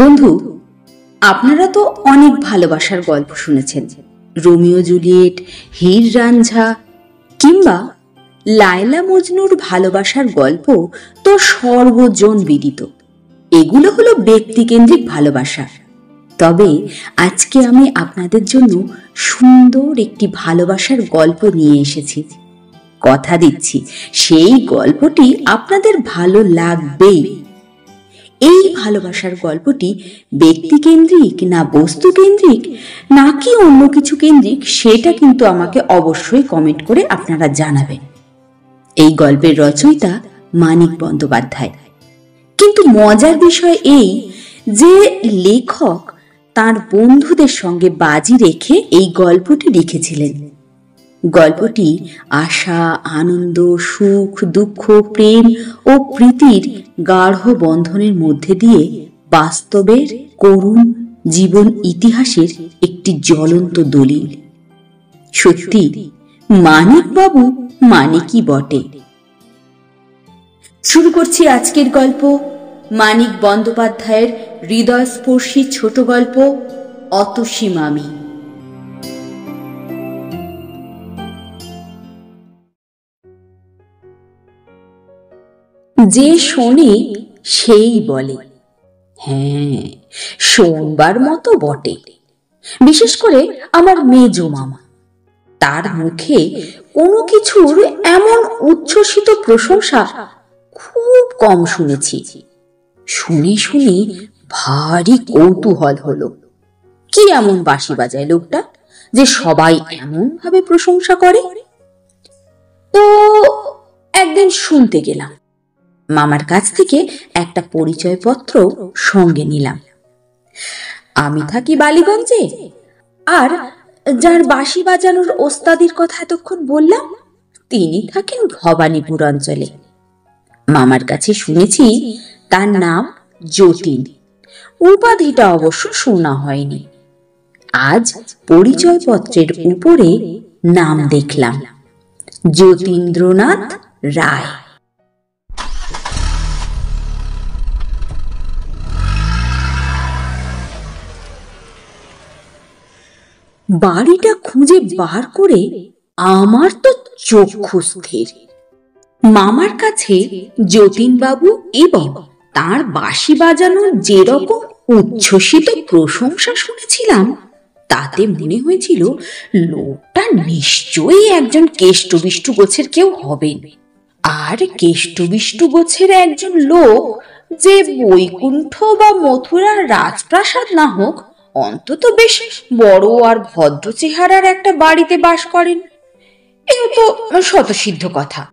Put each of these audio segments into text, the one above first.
বন্ধু, আপনারা তো অনেক ভালোবাসার গল্প শুনেছেন। রোমিও জুলিয়েট, হীর রাঞ্ঝা, কিংবা লায়লা মজনুর ভালোবাসার গল্প তো সর্বজন বিদিত। এগুলো হলো ব্যক্তিকেন্দ্রিক ভালোবাসা। তবে আজকে আমি আপনাদের জন্য সুন্দর একটি ভালোবাসার গল্প নিয়ে এসেছি। কথা দিচ্ছি, সেই গল্পটি আপনাদের ভালো লাগবেই। এই ভালোবাসার গল্পটি ব্যক্তিকেন্দ্রিক না বস্তু কেন্দ্রিক নাকি অন্য কিছু কেন্দ্রিক, সেটা কিন্তু আমাকে অবশ্যই কমেন্ট করে আপনারা জানাবেন। এই গল্পের রচয়িতা মানিক বন্দ্যোপাধ্যায়। কিন্তু মজার বিষয় এই যে লেখক তার বন্ধুদের সঙ্গে বাজি রেখে এই গল্পটি লিখেছিলেন। গল্পটি আশা, আনন্দ, সুখ, দুঃখ, প্রেম ও প্রীতির গাঢ় বন্ধনের মধ্যে দিয়ে বাস্তবের করুণ জীবন ইতিহাসের একটি জ্বলন্ত দলিল। সত্যি মানিক বাবু মানিকই বটে। শুরু করছি আজকের গল্প। মানিক বন্দ্যোপাধ্যায়ের হৃদয়স্পর্শী ছোট গল্প, অতসী যে শোনে সেই বলে। হ্যাঁ শোনবার মতো বটে। বিশেষ করে আমার মেজ মামা। তার মুখে কোনো কিছুর এমন উচ্ছ্বসিত প্রশংসা খুব কম শুনেছি। শুনে শুনে ভারী কৌতূহল হলো। কি এমন বাঁশি বাজায় লোকটা যে সবাই এমন ভাবে প্রশংসা করে? তো একদিন শুনতে গেলাম। মামার কাছ থেকে একটা পরিচয়পত্র সঙ্গে নিলাম। আমি থাকি বালিগঞ্জে। আর যার বাঁশি বাজানোর ওস্তাদির কথা এতক্ষণ বললাম, তিনি থাকেন ভবানীপুর অঞ্চলে। মামার কাছে শুনেছি তার নাম যতীন। উপাধিটা অবশ্য শোনা হয়নি। আজ পরিচয়পত্রের উপরে নাম দেখলাম। যতীন্দ্রনাথ রায়। বাড়িটা খুঁজে বার করে আমার তো চক্ষু স্থির। মামার কাছে যতীনবাবু এবং তার বাঁশি বাজানোর যেরকম উচ্ছ্বসিত প্রশংসা শুনেছিলাম, তাতে মনে হয়েছিল লোকটা নিশ্চয়ই একজন কেষ্টবিষ্টু গোছের কেউ হবেন। আর কেষ্টবিষ্টু গোছের একজন লোক যে বৈকুণ্ঠ বা মথুরার রাজপ্রাসাদ না হোক অন্তত বেশ বড় আর ভদ্র চেহারার একটা বাড়িতে বাস করেন। এ তো শতসিদ্ধ কথা।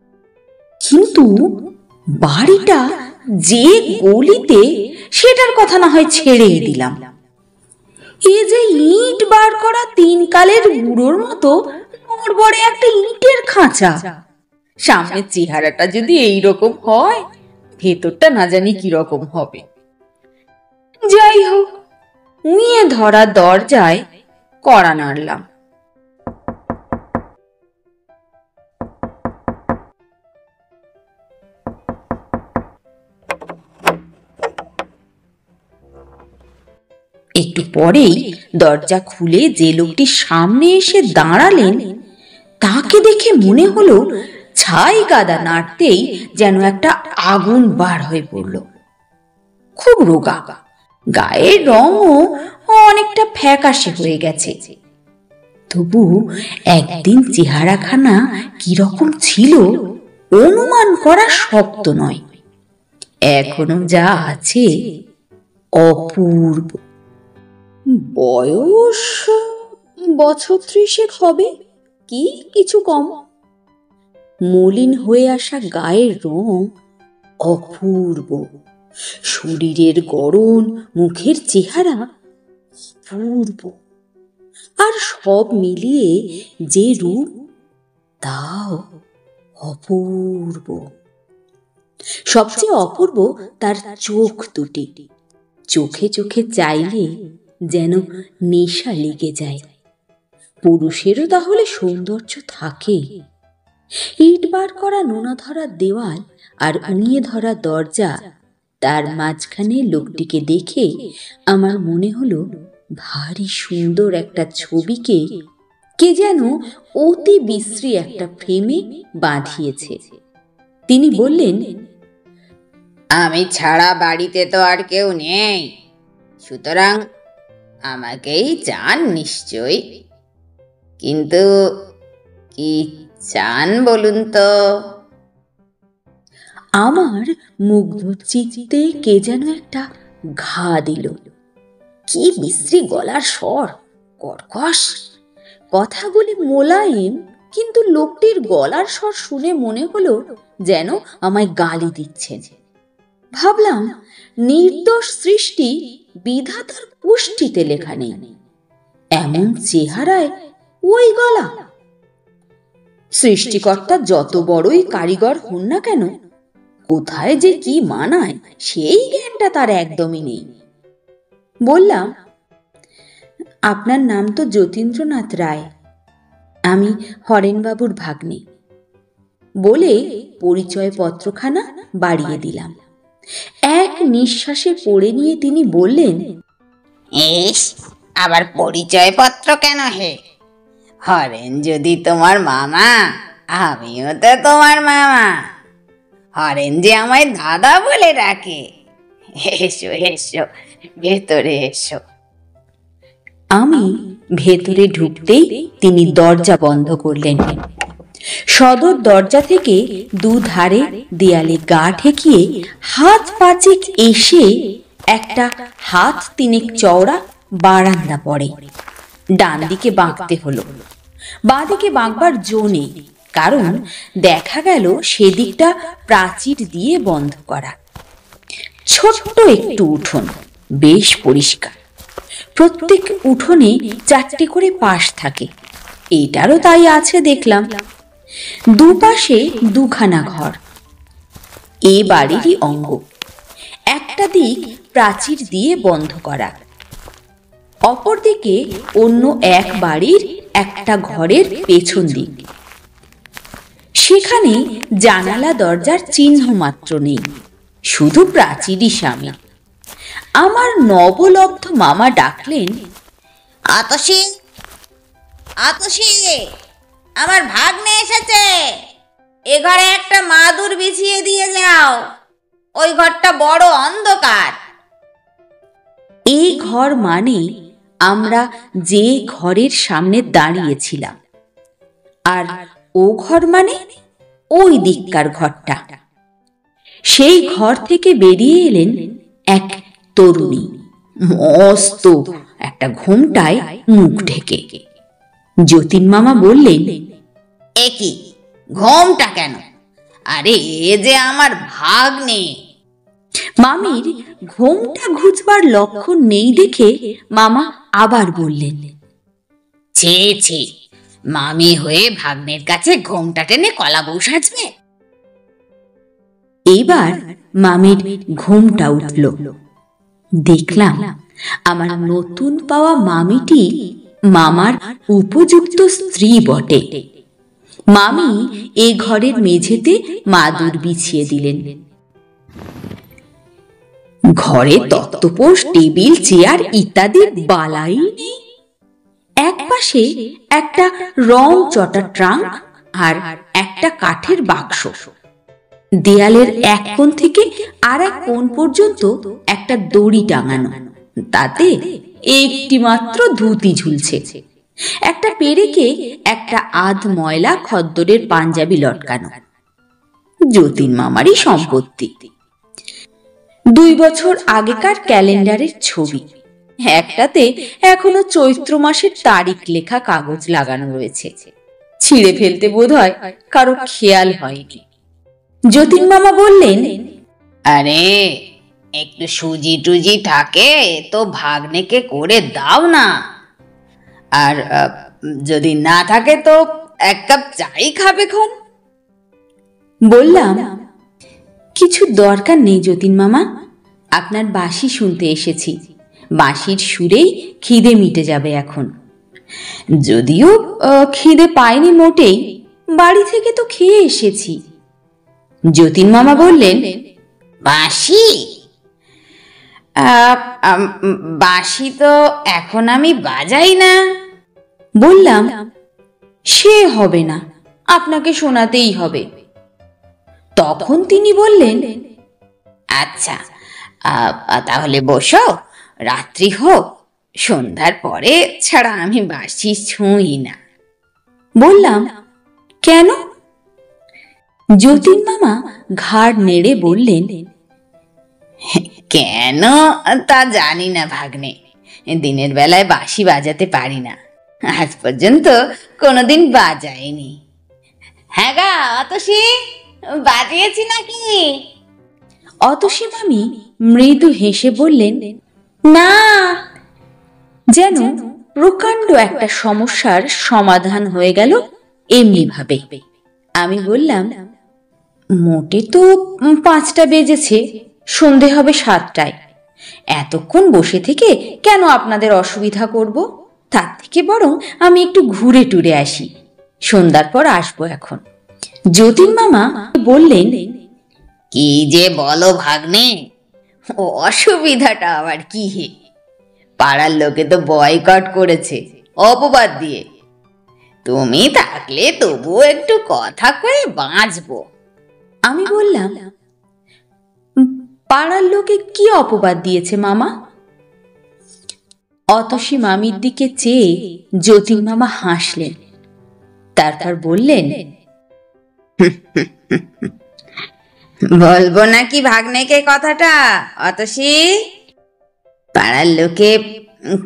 কিন্তু বাড়িটা যে গলিতে, সেটার কথা না হয় ছেড়েই দিলাম। এ যে ইট বার করা তিন কালের বুড়োর মতো বড় একটা ইটের খাঁচা। সামনের চেহারাটা যদি এই রকম হয়, ভেতরটা না জানি কি রকম হবে। যাই হোক উঁয়ে ধরা দরজায় কড়া নাড়লাম। একটু পরেই দরজা খুলে যে লোকটি সামনে এসে দাঁড়ালেন, তাকে দেখে মনে হলো ছাই গাদা নাড়তেই যেন একটা আগুন বার হয়ে পড়ল। খুব রোগা। গায়ের রঙও অনেকটা ফ্যাকাশে হয়ে গেছে। তবু একদিন চেহারাখানা কীরকম ছিল, অনুমান করা শক্ত নয়। এখনও যা আছে অপূর্ব। বয়স বছর ত্রিশেক হবে, কি কিছু কম? মলিন হয়ে আসা গায়ের রং অপূর্ব। শরীরের গড়ন, মুখের চেহারা পূর্ব। আর সব মিলিয়ে যে রূপ, তাও অপূর্ব। সবচেয়ে অপূর্ব তার চোখ দুটি। চোখে চোখে চাইলে যেন নেশা লেগে যায়। পুরুষেরও তাহলে সৌন্দর্য থাকে। ইট বার করা নোনা ধরা দেওয়াল আর উনিয়ে ধরা দরজা তার মাঝখানে লোকটিকে দেখে আমার মনে হলো ভারী সুন্দর একটা ছবিকে কে যেন অতি বিশ্রী একটা ফ্রেমে বাঁধিয়েছে। তিনি বললেন, আমি ছাড়া বাড়িতে তো আর কেউ নেই। সুতরাং আমাকেই চান নিশ্চয় কিন্তু কি চান বলুন তো? আমার মুগ্ধ চিত্তে কে যেন একটা ঘা দিল। কি বিশ্রী গলার স্বর, কর্কশ। কথাগুলি মোলায়েম, কিন্তু লোকটির গলার স্বর শুনে মনে হলো যেন আমায় গালি দিচ্ছেন। ভাবলাম, নির্দোষ সৃষ্টি বিধাতার পুষ্টিতে লেখা নেই। এমন চেহারায় ওই গলা। সৃষ্টিকর্তা যত বড়ই কারিগর হন না কেন কোথায় যে কি মানায়, সেই জ্ঞানটা তার একদমই নেই। বললাম, আপনার নাম তো যতীন্দ্রনাথ রায়। আমি হরেনবাবুর ভাগ্নে। বলে পরিচয় পত্রখানা বাড়িয়ে দিলাম। এক নিঃশ্বাসে পড়ে নিয়ে তিনি বললেন, ইস, আবার পরিচয়পত্র কেন হে? হরেন যদি তোমার মামা, আমিও তো তোমার মামা। হরেন যে আমায় দাদা বলে ডাকে। এসো এসো, ভেতরে এসো। আমি ভেতরে ঢুকতেই তিনি দরজা বন্ধ করলেন। সদর দরজা থেকে দুধারে দেয়ালে গা ঠেকিয়ে হাত পাঁচেক এসে একটা হাত তিনেক চওড়া বারান্দা পড়ে। ডান দিকে বাঁকতে হলো। বাঁ দিকে বাঁকবার জো নেই। কারণ দেখা গেল সেদিকটা প্রাচীর দিয়ে বন্ধ করা। ছোট্ট একটু উঠোন, বেশ পরিষ্কার। প্রত্যেক উঠোনে চারটে করে পাশ থাকে, এটারও তাই আছে দেখলাম। দুপাশে দুখানা ঘর, এ বাড়িরই অঙ্গ। একটা দিক প্রাচীর দিয়ে বন্ধ করা, অপরদিকে অন্য এক বাড়ির একটা ঘরের পেছন দিক। সেখানে জানালা দরজার চিহ্ন মাত্র নেই, শুধু প্রাচীরই সামনে আমার নবলব্ধ মামা ডাকলেন, আতসী আতসী, আমার ভাগ্নে এসেছে। এ ঘরে একটা মাদুর বিছিয়ে দিয়ে যাও, ওই ঘরটা বড় অন্ধকার। এই ঘর মানে আমরা যে ঘরের সামনে দাঁড়িয়েছিলাম। আর ও ঘর মানে ওই দিককার ঘরটা। সেই ঘর থেকে বেরিয়ে এলেন এক তরুণী। মস্ত একটা ঘুমটায় মুখ ঢেকে। যতীন মামা বললেন, এ কি, ঘোমটা কেন? আরে, এ যে আমার ভাগ্নে। মামির, ঘোমটা ঘুচবার লক্ষণ নেই দেখে মামা আবার বললেন, ছি ছি মামি হয়ে ভাগ্নের কাছে ঘোমটা টেনে কলা বউ সাজবে? এইবার মামির ঘুমটা উঠল। দেখলাম আমার নতুন পাওয়া মামিটি মামার উপযুক্ত স্ত্রী বটে। মামি এ ঘরের মেঝেতে মাদুর বিছিয়ে দিলেন। ঘরে তত্ত্বপোষ টেবিল, চেয়ার ইত্যাদি বালাই নেই। এক পাশে একটা রং চটা ট্রাঙ্ক আর একটা কাঠের বাক্স। দেয়ালের এক কোণ থেকে আর এক কোণ পর্যন্ত একটা দড়ি টাঙানো। তাতে একটি মাত্র ধুতি ঝুলছে। একটা পেরেকে একটা আধ ময়লা খদ্দরের পাঞ্জাবি লটকানো। যতীন মামারই সম্পত্তি। দুই বছর আগেকার ক্যালেন্ডারের ছবি। একটাতে এখনও চৈত্র মাসের তারিখ লেখা কাগজ লাগানো রয়েছে। ছিঁড়ে ফেলতে বোধ হয় কারও খেয়াল হয়নি। যতীন মামা বললেন আরে একটু সুজি টুজি থাকে তো ভাগ্নেকে করে দাও না। আর যদি না থাকে তো এক কাপ চাই খাবে খন। বললাম কিছু দরকার নেই যতীন মামা আপনার বাসি শুনতে এসেছি। বাঁশির সুরেই খিদে মিটে যাবে এখন। যদিও খিদে পায়নি মোটেই, বাড়ি থেকে তো খেয়ে এসেছি। যতীন মামা বললেন, বাঁশি? বাঁশি তো এখন আমি বাজাই না। বললাম, সে হবে না, আপনাকে শোনাতেই হবে। তখন তিনি বললেন আচ্ছা তাহলে বসো। রাত্রি হোক, সন্ধ্যার পরে ছাড়া আমি বাঁশি ছুঁই না। বললাম, কেন? যতীন মামা ঘাড় নেড়ে বললেন, কেন? তা জানি না ভাগ্নে, দিনের বেলায় বাঁশি বাজাতে পারি না। আজ পর্যন্ত কোনোদিন বাজাইনি। হ্যাঁ গা, অতসী, বাজিয়েছি নাকি? অতসী মামি মৃদু হেসে বললেন না। যেন প্রকাণ্ড একটা সমস্যার সমাধান হয়ে গেল এমনি ভাবে আমি বললাম, মোটে তো পাঁচটা বেজেছে, সন্ধে হবে সাতটায়। এতক্ষণ বসে থেকে কেন আপনাদের অসুবিধা করব? তার থেকে বরং আমি একটু ঘুরে টুরে আসি। সন্ধ্যার পর আসব এখন। যতীন মামা বললেন, কি যে বলো ভাগ্নে অসুবিধাটা আবার কি? হে পাড়ার লোকে তো বয়কট করেছে অপবাদ দিয়ে। তুমি থাকলে তবুও একটু কথা কয়ে বাঁচবো। আমি বললাম পাড়ার লোকে কি অপবাদ দিয়েছে মামা? অতসী মামির দিকে চেয়ে যতীন মামা হাসলেন। তারপর বললেন বলব নাকি ভাগ্নেকে কথাটা? অতসী? পাড়ার লোকে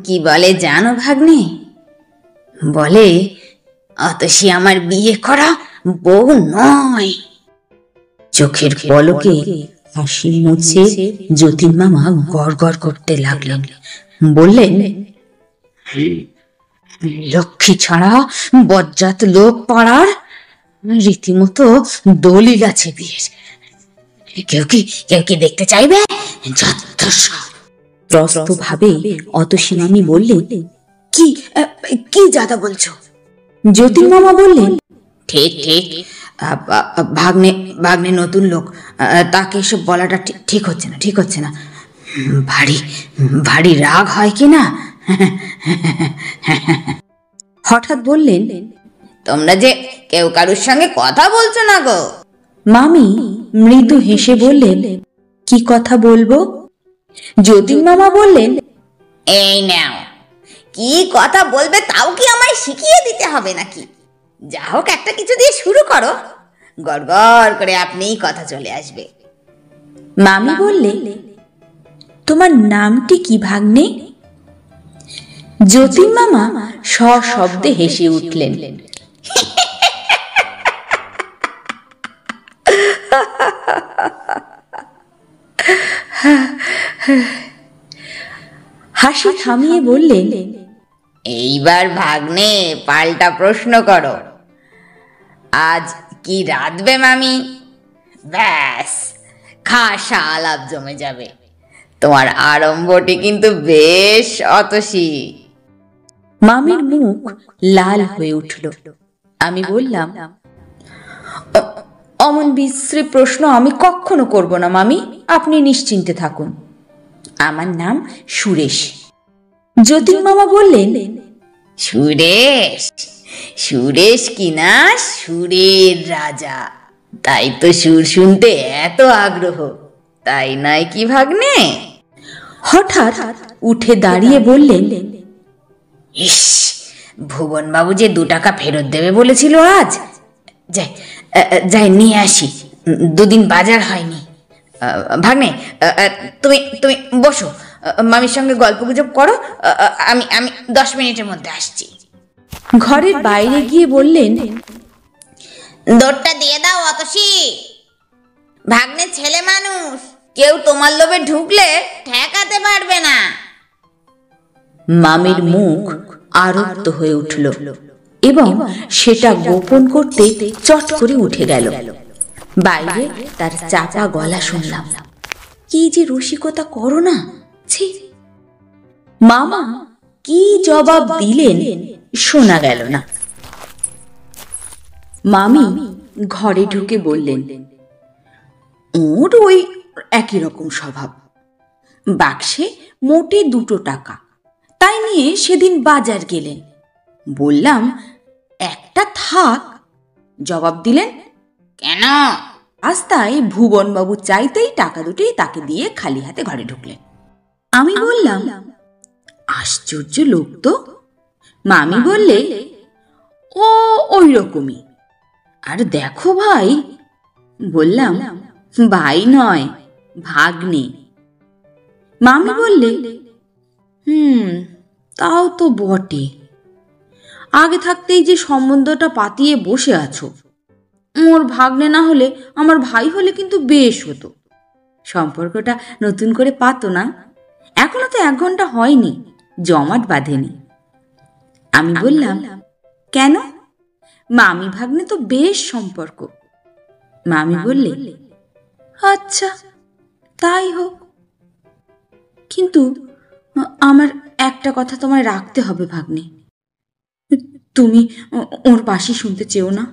কি বলে জানো ভাগ্নে? বলে অতসী আমার বিয়ে করা বউ নয়। চোখের পলকে হাসি মুছে যতীন মামা গড় গড় করতে লাগলেন। বললেন লক্ষ্মী ছাড়া বজ্জাত লোক পাড়ার রীতিমতো দলিল আছে বিয়ের। কেউ কি কেউ কি দেখতে চাইবে? ত্রস্ত ভাবে অতসী মামি বললেন কি কি জাদা বলছো? যতীন মামা বললেন ঠিক। ঠিক ভাগ্নে ভাগ্নে নতুন লোক তাকে এসব বলাটা ঠিক- ঠিক হচ্ছে না ঠিক হচ্ছে না। ভারী ভারী রাগ হয় কি না? হঠাৎ বললেন তোমরা যে কেউ কারুর সঙ্গে কথা বলছো না গো? মামি মৃদু হেসে বললেন কি কথা বলব? যতীন মামা বললেন এই নাও। কি কথা বলবে তাও কি আমায় শিখিয়ে দিতে হবে নাকি? যা হোক একটা কিছু দিয়ে শুরু করো। গড় গড় করে আপনিই কথা চলে আসবে। মামি বললে তোমার নামটি কি ভাগ্নে? যতীন মামা সশব্দে হেসে উঠলেন হাসি থামিয়ে বললেন এইবার ভাগ্নে পাল্টা প্রশ্ন করো। আজ কি রাঁধবে মামি? ব্যাস খাসা আলাপ জমে যাবে। তোমার আরম্ভটি কিন্তু বেশ অতসী। মামির মুখ লাল হয়ে উঠল। আমি বললাম "অ- অমন বিশ্রী প্রশ্ন আমি কখনো করব না মামি। আপনি নিশ্চিন্তে থাকুন। আমার নাম সুরেশ। যতীন মামা বললেন সুরেশ সুরেশ কিনা? সুরের রাজা। তাই তো সুর শুনতে এত আগ্রহ। তাই নয় কি ভাগ্নে? হঠাৎ উঠে দাঁড়িয়ে বললেন ইস ভুবনবাবু যে দু টাকা ফেরত দেবে বলেছিল আজ। যাই যাই নিয়ে আসি। দুদিন বাজার হয়নি। ভাগ্নে তুমি তুমি বসো। মামির সঙ্গে গল্প গুজব করো আমি আমি দশ মিনিটের মধ্যে আসছি। ঘরের বাইরে গিয়ে বললেন দৌড়টা দিয়ে দাও অতসী। ভাগ্নে ছেলে মানুষ। কেউ তোমার লোভে ঢুকলে ঠেকাতে পারবে না। মামির মুখ আরক্ত হয়ে উঠল। এবং সেটা গোপন করতে চট করে উঠে গেল। বাইরে তার চাপা গলা শুনলাম। কি যে রসিকতা করো না। ছি। মামা কি জবাব দিলেন শোনা গেল না। মামি ঘরে ঢুকে বললেন ওর ওই একই রকম স্বভাব। বাক্সে মোটে দুটো টাকা। তাই নিয়ে সেদিন বাজার গেলেন। বললাম একটা থাক। জবাব দিলেন কেন? রাস্তায় ভুবনবাবু চাইতেই টাকা দুটোই তাকে দিয়ে খালি হাতে ঘরে ঢুকলেন। আমি বললাম আশ্চর্য লোক তো। মামি বললে ও ওই রকমই। আর দেখো ভাই। বললাম ভাই নয় ভাগ্নে। মামি বললে হুম তাও তো বটে। আগে থাকতেই যে সম্বন্ধটা পাতিয়ে বসে আছো। মোর ভাগ্নে না হলে আমার ভাই হলে কিন্তু বেশ হতো। সম্পর্কটা নতুন করে পাতো না। এখনও তো এক ঘণ্টা হয়নি জমাট বাঁধেনি। আমি বললাম কেন? মামি ভাগ্নে তো বেশ সম্পর্ক। মামি বললে আচ্ছা তাই হোক। কিন্তু আমার একটা কথা তোমায় রাখতে হবে ভাগ্নে। তুমি ওর বাসি শুনতে চেও না?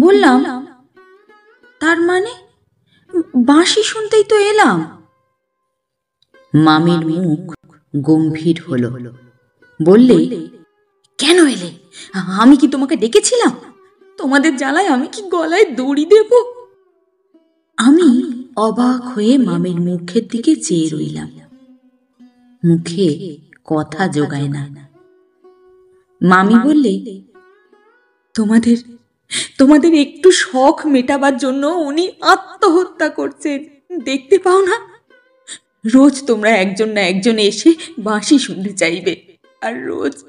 বললাম তার মানে বাঁশি শুনতেই তো এলাম। মামির মুখ গম্ভীর হলো। বললে কেন এলে? আমি কি তোমাকে ডেকেছিলাম? তোমাদের জ্বালায় আমি কি গলায় দড়ি দেব? আমি অবাক হয়ে মামির মুখের দিকে চেয়ে রইলাম। মুখে কথা জোগায় না। মামি বললে তোমাদের তোমাদের একটু শখ মেটাবার জন্য উনি আত্মহত্যা করছেন। দেখতে পাও না? রোজ তোমরা একজন না একজন এসে বাঁশি শুনতে চাইবে। আর রোজ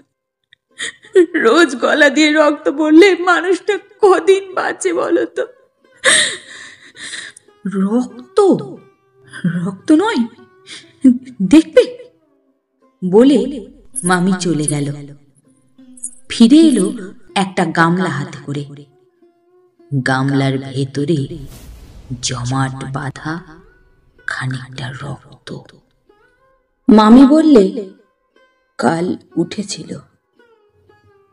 রোজ গলা দিয়ে রক্ত পড়লে মানুষটা কদিন বাঁচে বলো তো? রক্ত? রক্ত নয় দেখবে? বলে মামি চলে গেল। ফিরে এলো একটা গামলা হাতে করে। গামলার ভেতরে জমাট বাঁধা খানিকটা রক্ত। মামি বললে, কাল উঠেছিল।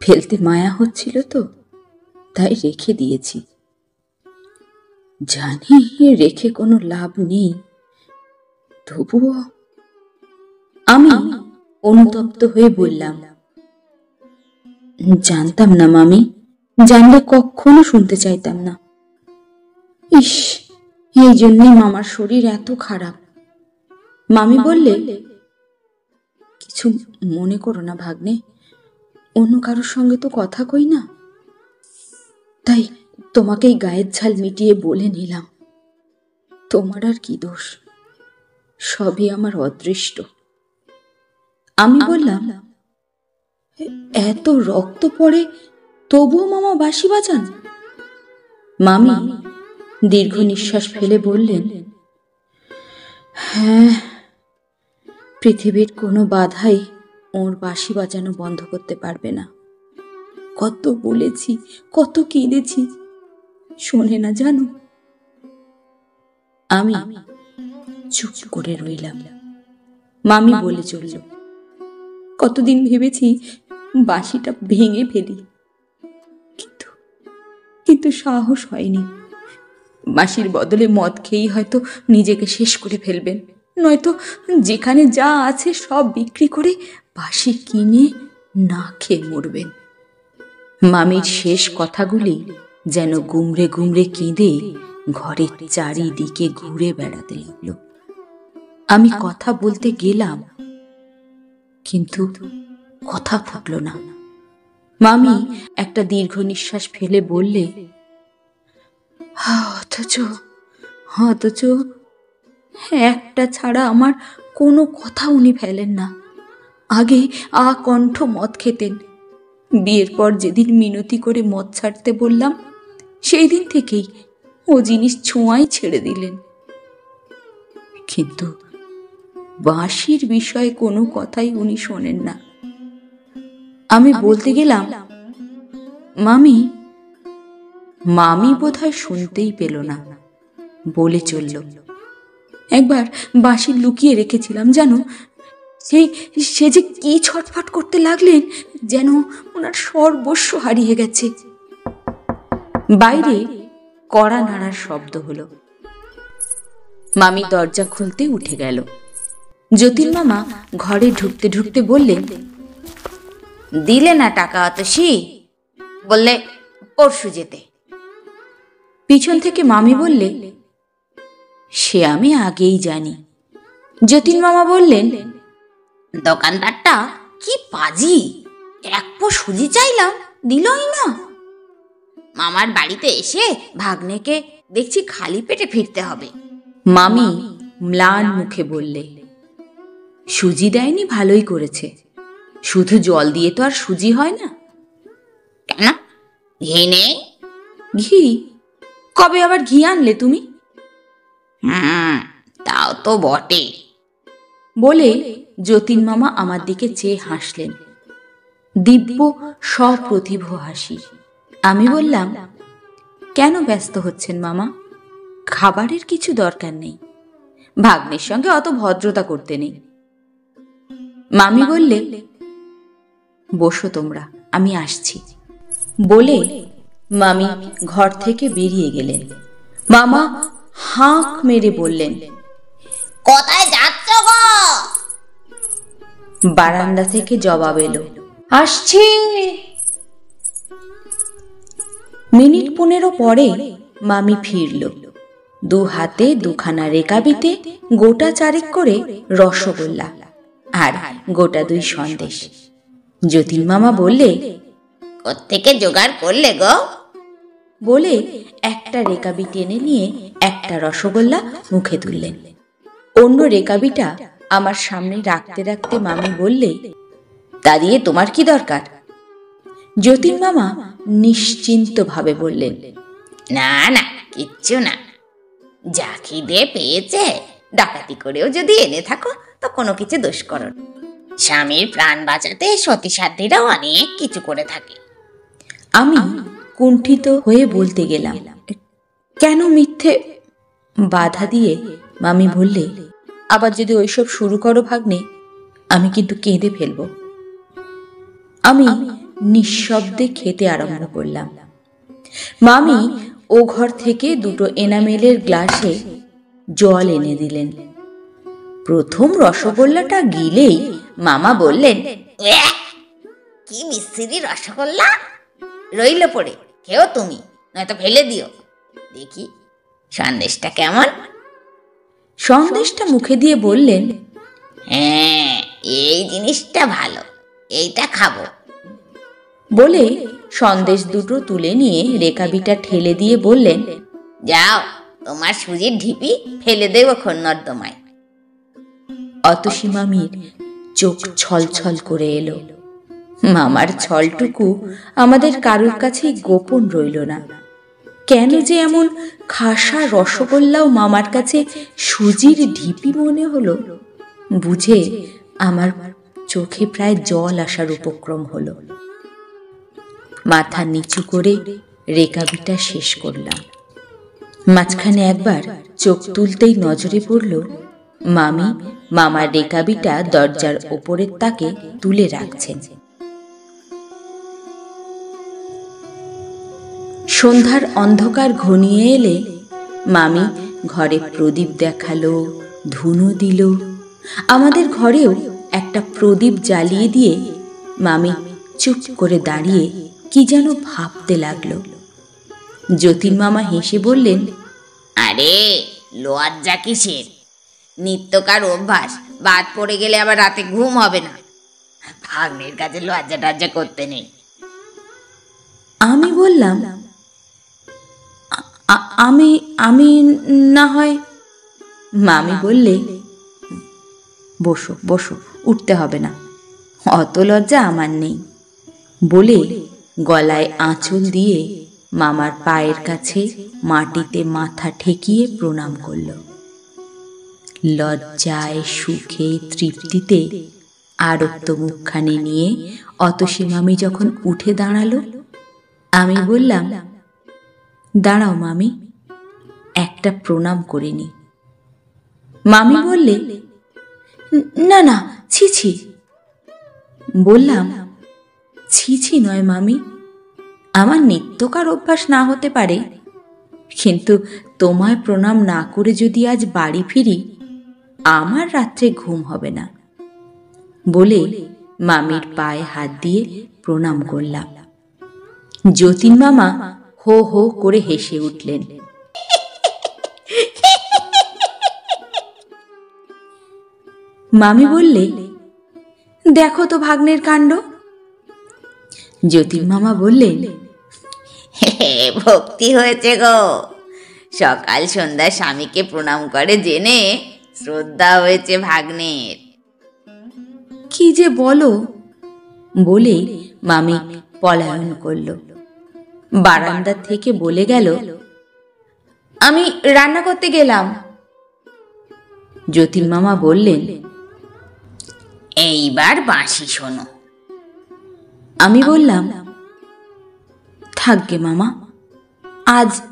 ফেলতে মায়া হচ্ছিল তো, তাই রেখে দিয়েছি। জানি রেখে কোনো লাভ নেই, তবুও আমি অনুতপ্ত হয়ে বললাম জানতাম না মামি। জানলে কখনো শুনতে চাইতাম না। ইস এই জন্যই মামার শরীর এত খারাপ। মামি বললে কিছু মনে করো না ভাগ্নে অন্য কারোর সঙ্গে তো কথা কই না? তাই তোমাকেই গায়ের ঝাল মিটিয়ে বলে নিলাম। তোমার আর কি দোষ? সবই আমার অদৃষ্ট। আমি বললাম এত রক্ত পড়ে তবুও মামা বাসি বাজান? মামি দীর্ঘ নিঃশ্বাস ফেলে বললেন হ্যাঁ পৃথিবীর কোনো বাধাই ওর বাঁশি বাজানো বন্ধ করতে পারবে না। কত বলেছি, কত কেঁদেছি শোনে না জানো? আমি চুপ করে রইলাম। মামি বলে চলল, কতদিন ভেবেছি বাঁশিটা ভেঙে ফেলি। কিন্তু কিন্তু সাহস হয়নি। বাঁশির বদলে মদ খেয়েই হয়তো নিজেকে শেষ করে ফেলবেন। নয়তো যেখানে যা আছে সব বিক্রি করে বাঁশি কিনে না খেয়ে মরবেন। মামির শেষ কথাগুলি যেন গুমড়ে গুমড়ে কেঁদে ঘরের চারিদিকে ঘুরে বেড়াতে লাগল। আমি কথা বলতে গেলাম, কিন্তু কথা ফুটল না। মামি একটা দীর্ঘ নিঃশ্বাস ফেলে বললে অথচ অথচ একটা ছাড়া আমার কোনো কথা উনি ফেলেন না। আগে আ কণ্ঠ মদ খেতেন। বিয়ের পর যেদিন মিনতি করে মদ ছাড়তে বললাম, সেই দিন থেকেই ও জিনিস ছোঁয়াই ছেড়ে দিলেন। কিন্তু বাঁশির বিষয়ে কোনো কথাই উনি শোনেন না। আমি বলতে গেলাম মামি মামি বোধহয় শুনতেই পেল না। বলে চলল। একবার বাঁশি লুকিয়ে রেখেছিলাম জানো সেই সে যে কি ছটফট করতে লাগলেন যেন ওনার সর্বস্ব হারিয়ে গেছে। বাইরে কড়া নাড়ার শব্দ হলো। মামি দরজা খুলতে উঠে গেল। যতীন মামা ঘরে ঢুকতে ঢুকতে বললেন দিলে না টাকা অত সি বললে, পরশু যেতে। পিছন থেকে মামি বললে, সে আমি আগেই জানি। যতীন মামা বললেন, দোকানদারটা কি পাজি? এক পো সুজি চাইলাম, দিলই না। মামার বাড়িতে এসে ভাগ্নেকে দেখছি খালি পেটে ফিরতে হবে। মামি ম্লান মুখে বললে, সুজি দেয়নি, ভালোই করেছে। শুধু জল দিয়ে তো আর সুজি হয় না। কেন ঘি নেই। ঘি? কবে আবার ঘি আনলে তুমি? হুম তাও তো বটে। বলে যতীন মামা আমার দিকে চেয়ে হাসলেন। দিব্য সপ্রতিভ হাসি। আমি বললাম কেন ব্যস্ত হচ্ছেন মামা? খাবারের কিছু দরকার নেই। ভাগ্নের সঙ্গে অত ভদ্রতা করতে নেই। মামি বললে বসো তোমরা আমি আসছি। বলে মামি ঘর থেকে বেরিয়ে গেলেন। মামা হাঁক মেরে বললেন কোথায় যাচ্ছ গো? বারান্দা থেকে জবাব এলো আসছি। মিনিট পনেরো পরে মামি ফিরল। দু হাতে দুখানা রেকাবিতে গোটা চারেক করে রসগোল্লা আর গোটা দুই সন্দেশ। যতীন মামা বললে কোত্থেকে জোগাড় করলে গো? বলে একটা রেকাবি টেনে নিয়ে একটা রসগোল্লা মুখে তুললেন। অন্য রেকাবিটা আমার সামনে রাখতে রাখতে মামি বললে তা দিয়ে তোমার কি দরকার? যতীন মামা নিশ্চিন্ত ভাবে বললেন না না কিচ্ছু না। যা খিদে পেয়েছে ডাকাতি করেও যদি এনে থাকো তো কোনো কিছু দোষ করো না। স্বামীর প্রাণ বাঁচাতে সতী সাধ্যীরাও অনেক কিছু করে থাকে। আমি কুণ্ঠিত হয়ে বলতে গেলাম, কেন মিথ্যে বাধা দিয়ে? মামি বললে, আবার যদি ওইসব শুরু করো ভাগ্নে, আমি কিন্তু কেঁদে ফেলব। আমি নিঃশব্দে খেতে আরম্ভ করলাম। মামি ও ঘর থেকে দুটো এনামেলের গ্লাসে জল এনে দিলেন। প্রথম রসগোল্লাটা গিলেই মামা বললেন! কি মিস্ত্রি রসগোল্লা? রইল পড়ে, খেও তুমি, নয়তো ফেলে দিও। দেখি, সন্দেশটা কেমন? সন্দেশটা মুখে দিয়ে বললেন হ্যাঁ এই জিনিসটা ভালো, এইটা খাব। বলে সন্দেশ দুটো তুলে নিয়ে রেকাবিটা ঠেলে দিয়ে বললেন, যাও, তোমার সুজির ঢিপি ফেলে দেবো নর্দমায় অতসী মামির চোখ ছলছল করে এলো। মামার ছলটুকু আমাদের কারুর কাছেই গোপন রইল না। কেন যে এমন খাসা রসগোল্লাও মামার কাছে সুজির ঢিপি মনে হলো, বুঝে আমার চোখে প্রায় জল আসার উপক্রম হলো। মাথা নিচু করে রেকাবিটা শেষ করলাম। মাঝখানে একবার চোখ তুলতেই নজরে পড়ল, মামি মামার রেকাবিটা দরজার ওপরের তাকে তুলে রাখছেন। সন্ধ্যার অন্ধকার ঘনিয়ে এলে মামি ঘরে প্রদীপ দেখাল, ধুনো দিল। আমাদের ঘরেও একটা প্রদীপ জ্বালিয়ে দিয়ে মামি চুপ করে দাঁড়িয়ে কি যেন ভাবতে লাগল। যতীন মামা হেসে বললেন, আরে লোয়ার লজ্জা কিসের? নিত্যকার অভ্যাস। বাদ পড়ে গেলে আবার রাতে ঘুম হবে না। ভাগ্নের কাছে লজ্জা টজ্জা করতে নেই। আমি বললাম, "আ- আ- আমি আমি না হয় মামি বললে, বসো বসো, উঠতে হবে না। অত লজ্জা আমার নেই। বলে গলায় আঁচল দিয়ে মামার পায়ের কাছে মাটিতে মাথা ঠেকিয়ে প্রণাম করল। লজ্জায়, সুখে, তৃপ্তিতে আরক্ত মুখখানি নিয়ে অতসী মামি যখন উঠে দাঁড়াল, আমি বললাম, দাঁড়াও মামি, একটা প্রণাম করিনি। মামি বললে, না না ছি। বললাম, ছি ছি নয় মামি, আমার নিত্যকার অভ্যাস না হতে পারে, কিন্তু তোমায় প্রণাম না করে যদি আজ বাড়ি ফিরি আমার রাত্রে ঘুম হবে না। বলে মামির পায়ে হাত দিয়ে প্রণাম করলাম। যতীন মামা হো হো করে হেসে উঠলেন। মামি বললে, দেখো তো ভাগ্নের কাণ্ড। যতীন মামা বললেন ভক্তি হয়েছে গো। সকাল সন্ধ্যা স্বামীকে প্রণাম করে জেনে শ্রদ্ধা হয়েছে ভাগ্নের। কি যে বলো? বলে মামি পলায়ন করল। বারান্দা থেকে বলে গেল আমি রান্না করতে গেলাম। যতীন মামা বললেন এইবার বাঁশি শোনো। আমি বললাম থাকবে মামা আজ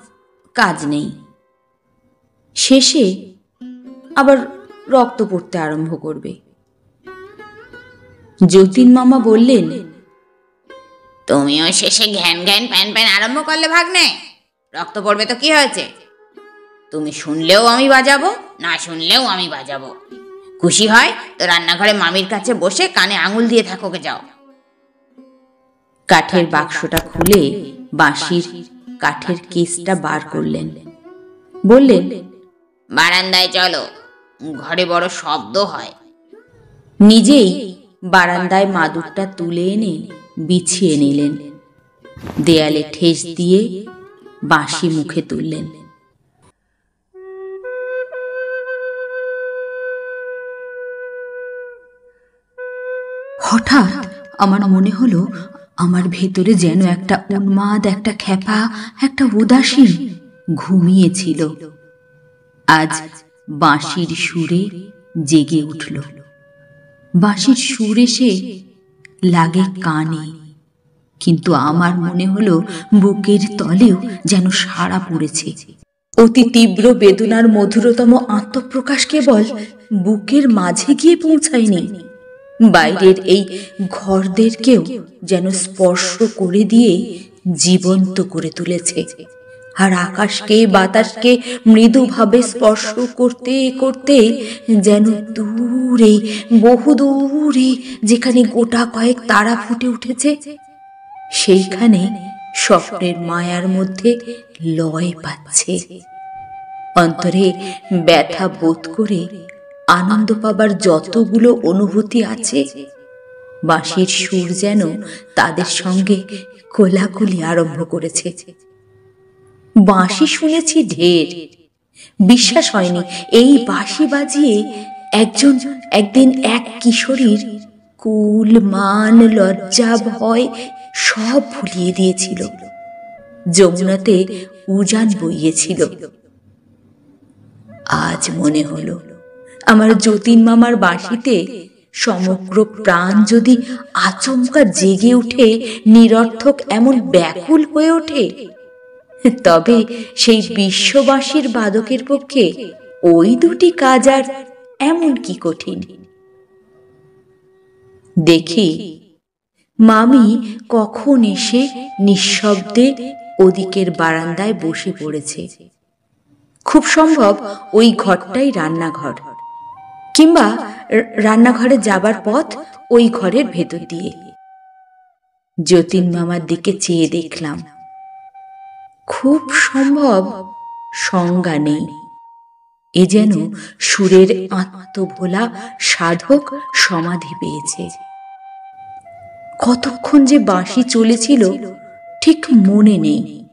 কাজ নেই। শেষে আবার রক্ত পড়তে আরম্ভ করবে। যতীন মামা বললেন তুমিও শেষে ঘ্যান ঘ্যান প্যান প্যান আরম্ভ করলে ভাগ্নে। রক্ত পড়বে তো কি হয়েছে? তুমি শুনলেও আমি বাজাবো না শুনলেও আমি বাজাবো। খুশি হয় তো রান্নাঘরে মামির কাছে বসে কানে আঙুল দিয়ে থাকোকে যাও। কাঠের বাক্সটা খুলে বাঁশির কাঠের কেসটা বার করলেন। বললেন বারান্দায় চলো। ঘরে বড় শব্দ হয়। নিজেই বারান্দায় মাদুরটা তুলে এনে বিছিয়ে নিলেন। দেয়ালে ঠেস দিয়ে বাঁশি মুখে তুললেন। হঠাৎ আমার মনে হলো আমার ভেতরে যেন একটা উন্মাদ, একটা খেপা একটা উদাসীন ঘুমিয়েছিল। আজ বাঁশির সুরে জেগে উঠল। বাঁশির সুর এসে লাগে কানে, কিন্তু আমার মনে হলো বুকের তলেও যেন সাড়া পড়েছে। অতি তীব্র বেদনার মধুরতম আত্মপ্রকাশ কেবল বুকের মাঝে গিয়ে পৌঁছায়নি। বাইরের এই ঘরদেরকেও যেন স্পর্শ করে দিয়ে জীবন্ত করে তুলেছে। আর আকাশকে, বাতাসকে মৃদুভাবে স্পর্শ করতে করতে যেন দূরে, বহু দূরে যেখানে গোটা কয়েক তারা ফুটে উঠেছে, সেইখানে স্বপ্নের মায়ার মধ্যে লয় পাচ্ছে। অন্তরে ব্যথা বোধ করে আনন্দ পাবার যতগুলো অনুভূতি আছে, বাঁশির সুর যেন তাদের সঙ্গে কোলাকুলি আরম্ভ করেছে। বাঁশি শুনেছি ঢের। বিশ্বাস হয়নি, এই বাঁশি বাজিয়ে একজন, একদিন এক কিশোরীর কুল, মান, লজ্জা, ভয় সব ভুলিয়ে দিয়েছিল। যমুনাতে উজান বইয়েছিল। আজ মনে হলো, আমার যতীন মামার বাঁশিতে সমগ্র প্রাণ যদি আচমকা জেগে উঠে, নিরর্থক এমন ব্যাকুল হয়ে ওঠে তবে সেই বিশ্ববাসীর বাদকের পক্ষে ওই দুটি কাজ আর এমন কি কঠিন? দেখি। মামি কখন এসে নিঃশব্দে ওদিকের বারান্দায় বসে পড়েছে। খুব সম্ভব ওই ঘরটাই রান্নাঘর। কিংবা রান্নাঘরে যাবার পথ ওই ঘরের ভেতর দিয়ে। যতীন মামার দিকে চেয়ে দেখলাম। খুব সম্ভব সংজ্ঞা নেই। এ যেন সুরের আত্মভোলা সাধক সমাধি পেয়েছে। কতক্ষণ যে বাঁশি চলেছিল, ঠিক মনে নেই।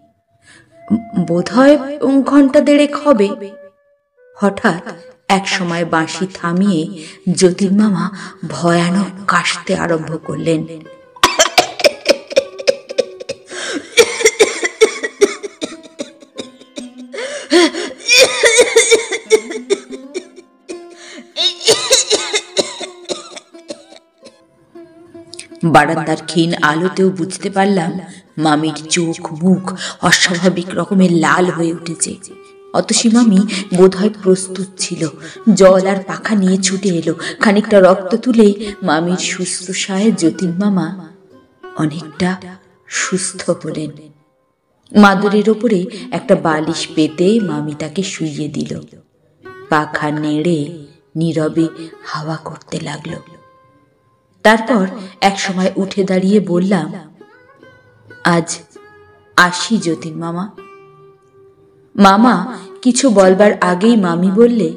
বোধহয় ঘণ্টা দেড়েক হবে। হঠাৎ এক সময় বাঁশি থামিয়ে যতীন মামা ভয়ানক কাশতে আরম্ভ করলেন। বারান্দার ক্ষীণ আলোতেও বুঝতে পারলাম মামির চোখ, মুখ অস্বাভাবিক রকমের লাল হয়ে উঠেছে। অতসী মামি বোধহয় প্রস্তুত ছিল। জল আর পাখা নিয়ে ছুটে এলো। খানিকটা রক্ত তুলে মামির সুস্থ শুশ্রূষায় যতীন মামা অনেকটা সুস্থ হলেন। মাদুরের ওপরে একটা বালিশ পেতে মামি তাকে শুইয়ে দিল। পাখা নেড়ে নীরবে হাওয়া করতে লাগল। তারপর এক সময় উঠে দাঁড়িয়ে বললাম, আজ আসি যতীন মামা। মামা, কিছু বলবার আগেই মামি বললে,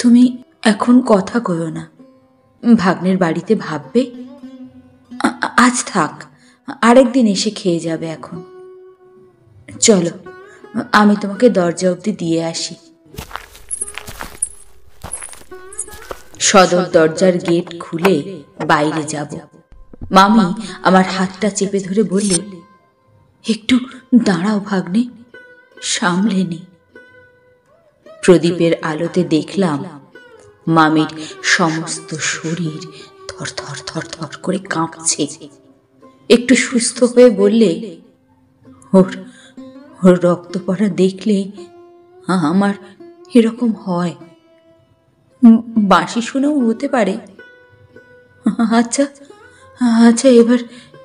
তুমি এখন কথা কয়ো না। ভাগ্নের বাড়িতে ভাববে? আজ থাক আরেকদিন এসে খেয়ে যাবে এখন। চলো, আমি তোমাকে দরজা অবধি দিয়ে আসি। সদর দরজার গেট খুলে বাইরে যাব। মামি আমার হাতটা চেপে ধরে বললে, একটু দাঁড়াও ভাগ্নে, সামলে নি। প্রদীপের আলোতে দেখলাম মামির সমস্ত শরীর থর থর থর থর করে কাঁপছে। একটু সুস্থ হয়ে বললে, ওর ওর রক্ত পড়া দেখলে আমার এরকম হয়। বাঁশি শুনেও হতে পারে। আচ্ছা আচ্ছা এবার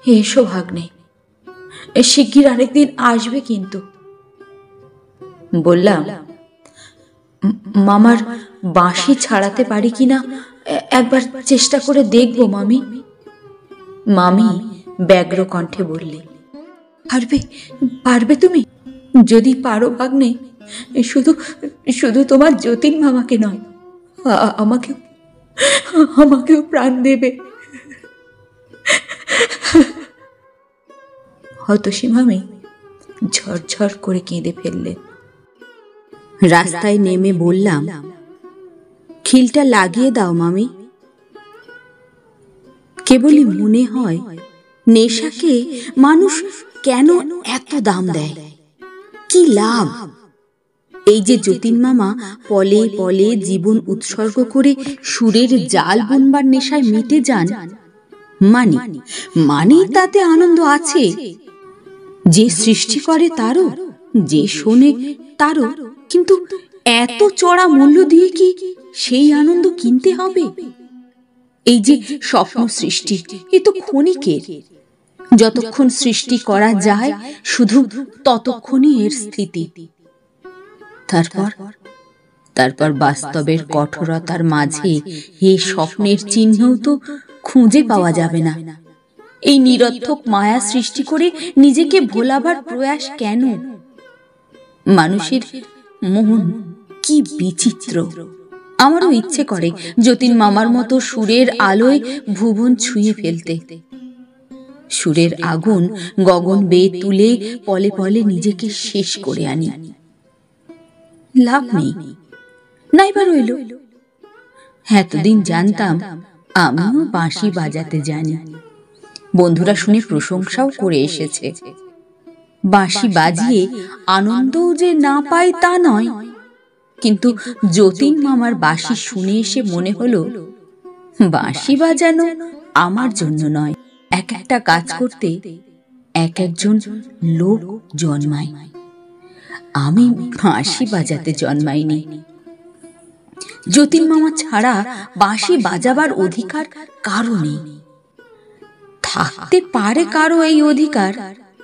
এসো ভাগ্নে। শিগগির আরেকদিন আসবে কিন্তু। বললাম, মামার বাঁশি ছাড়াতে পারি কিনা? এ- একবার চেষ্টা করে দেখব, মামি। মামি ব্যগ্র কণ্ঠে বললে, পারবে পারবে তুমি? যদি পারো ভাগ্নে, শুধু শুধু তোমার যতীন মামাকে নয় আ- আমাকেও প্রাণ দেবে। হতসী মামি ঝরঝর করে কেঁদে ফেললেন রাস্তায় নেমে বললাম, খিলটা লাগিয়ে দাও মামি। কেবলই মনে হয় নেশাকে মানুষ কেন এত দাম দেয়? কি লাভ? এই যে যতীন মামা পলে পলে জীবন উৎসর্গ করে সুরের জাল বুনবার নেশায় মেতে যান মানে মানে তাতে আনন্দ আছে। যে সৃষ্টি করে তারও, যে শোনে তারও, কিন্তু এত চড়া মূল্য দিয়ে কি সেই আনন্দ কিনতে হবে? এই যে স্বপ্ন সৃষ্টি, এ তো ক্ষণিকের। যতক্ষণ সৃষ্টি করা যায়, শুধু ততক্ষণই এর স্থিতি। তারপর? তারপর বাস্তবের কঠোরতার মাঝে এই স্বপ্নের চিহ্নও তো খুঁজে পাওয়া যাবে না। এই নিরর্থক মায়া সৃষ্টি করে নিজেকে ভোলাবার প্রয়াস কেন? মানুষের মন কি বিচিত্র। আমারও ইচ্ছে করে যতীন মামার মতো সুরের আলোয় ভুবন ছুঁয়ে ফেলতে। সুরের আগুন গগন বেয়ে তুলে পলে পলে নিজেকে শেষ করে আনি। লাভ নেই। নাইবার রইল, এতদিন জানতাম আমিও বাঁশি বাজাতে জানি। বন্ধুরা শুনে প্রশংসাও করে এসেছে। বাঁশি বাজিয়ে আনন্দও যে না পাই তা নয়। কিন্তু যতীন মামার বাঁশি শুনে এসে মনে হলো, বাঁশি বাজানো আমার জন্য নয়। এক একটা কাজ করতে এক একজন লোক জন্মায়। আমি বাঁশি বাজাতে জন্মাইনি। যতীন মামা ছাড়া বাঁশি বাজাবার অধিকার কারও নেই। থাকতে পারে কারও এই অধিকার।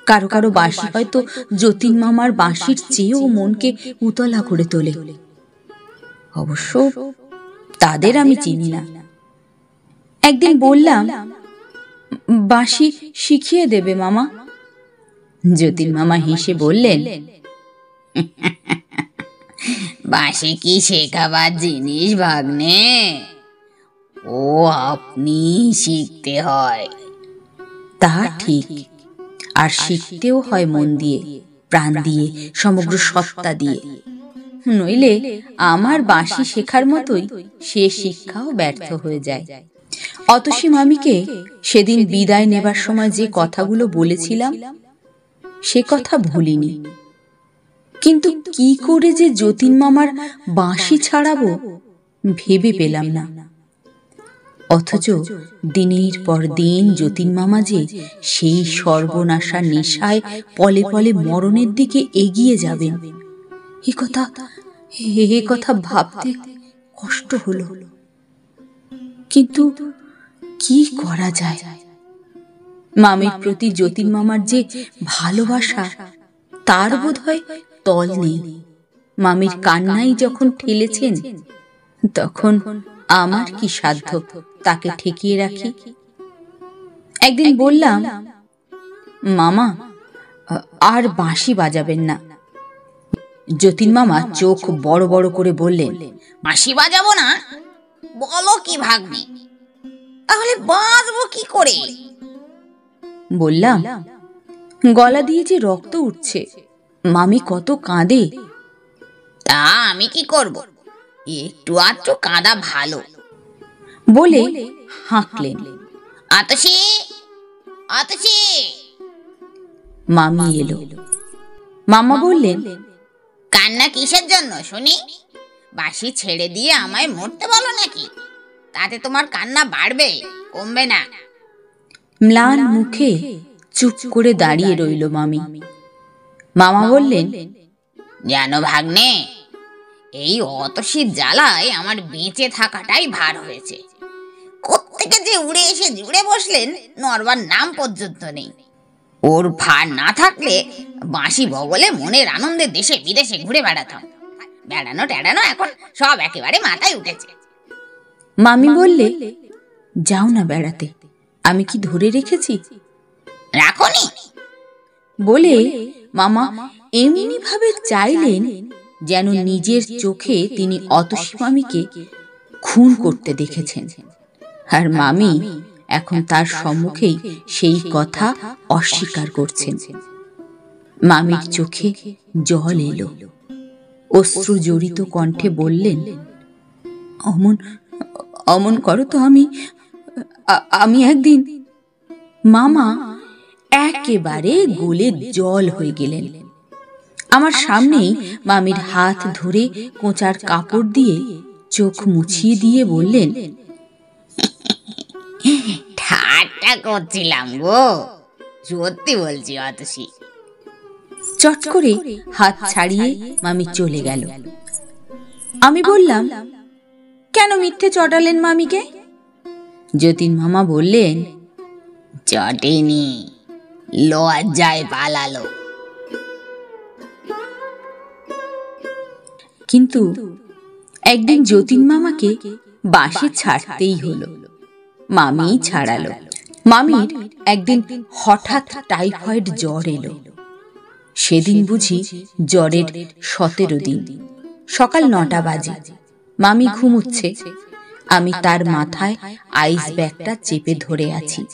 কারও কারও বাঁশি হয়তো যতীন মামার বাঁশির চেয়েও মনকে উতলা করে তোলে। অবশ্য তাদের আমি চিনি না। একদিন বললাম, বাঁশি শিখিয়ে দেবে মামা। যতীন মামা হেসে বললেন বাঁশি কি শেখাবার জিনিস, ভাগ্নে? ও, আপনি শিখতে হয়। তা ঠিক। আর শিখতেও হয় মন দিয়ে, প্রাণ দিয়ে, সমগ্র সত্তা দিয়ে। নইলে আমার বাঁশি শেখার মতোই সে শিক্ষাও ব্যর্থ হয়ে যায়। অতসী মামিকে সেদিন বিদায় নেবার সময় যে কথাগুলো বলেছিলাম, সে কথা ভুলিনি। কিন্তু কি করে যে যতীন মামার বাঁশি ছাড়াবো ভেবে পেলাম না। অথচ দিনের পর দিন যতীন মামা যে সেই সর্বনাশা নেশায় পলে পলে মরণের দিকে এগিয়ে যাবেন, এ কথা এ কথা ভাবতে কষ্ট হলো। কিন্তু কি করা যায়? মামির প্রতি যতীন মামার যে ভালোবাসা, তার বোধ হয় তল নেই। মামির কান্নাই যখন ঠেলেছেন, তখন আমার কি সাধ্য? তাকে ঠেকিয়ে রাখি। একদিন বললাম, মামা, আর বাঁশি বাজাবেন না। যতীন মামা চোখ বড় বড় করে বললেন, বাঁশি বাজাবো না? বলো কি ভাগ্নি? তাহলে বাঁচবো কি করে? বললাম, গলা দিয়ে যে রক্ত উঠছে মামি কত কাঁদে। তা আমি কি করব? একটু আধটু কাঁদা ভালো। বলে হাঁকলেন। আতসি আতসি। মামি এলো। মামা বললেন কান্না কিসের জন্য শুনি? বাঁশি ছেড়ে দিয়ে আমায় মরতে বলো নাকি? তাতে তোমার কান্না বাড়বে কমবে না। ম্লান মুখে চুপ করে দাঁড়িয়ে রইল মামি। মামা বললেন জানো ভাগ্নে এই অতসীর জ্বালায় আমার বেঁচে থাকাটাই ভার হয়েছে। কোত্থেকে যে উড়ে এসে জুড়ে বসলেন নরবার নাম পর্যন্ত নেই। ওর ভার না থাকলে বাঁশি বগলে মনের আনন্দে দেশে বিদেশে ঘুরে বেড়াতাম। বেড়ানো টেড়ানো এখন সব একেবারে মাথায় উঠেছে। মামি বললে যাও না বেড়াতে আমি কি ধরে রেখেছি? রাখনি বলে মামা এমনি ভাবে চাইলেন যেন নিজের চোখে তিনি অতসী মামিকে খুন করতে দেখেছেন। আর মামি এখন তার সম্মুখেই সেই কথা অস্বীকার করছেন। মামির চোখে জল এলো। অশ্রু জড়িত কণ্ঠে বললেন অমন অমন করো তো আমি আমি একদিন মামা একেবারে গোলে জল হয়ে গেলেন। আমার সামনেই মামির হাত ধরে কোঁচার কাপড় দিয়ে চোখ মুছিয়ে দিয়ে বললেন ঠাট্টা করছিলাম গো। সত্যি বলছি অতসী। চট করে হাত ছাড়িয়ে মামি চলে গেল। আমি বললাম কেন মিথ্যে চটালেন মামিকে? যতীন মামা বললেন চটেনি। লজ্জায় পালালো। কিন্তু একদিন যতীন মামাকে বাঁশি ছাড়তেই হলো। মামি ছাড়ালো। মামির একদিন হঠাৎ টাইফয়েড জ্বর এলো। সেদিন বুঝি জ্বরের সতেরো দিন। সকাল নটা বাজে। মামি ঘুমুচ্ছে। আমি তার মাথায় আইস ব্যাগটা চেপে ধরে আছি।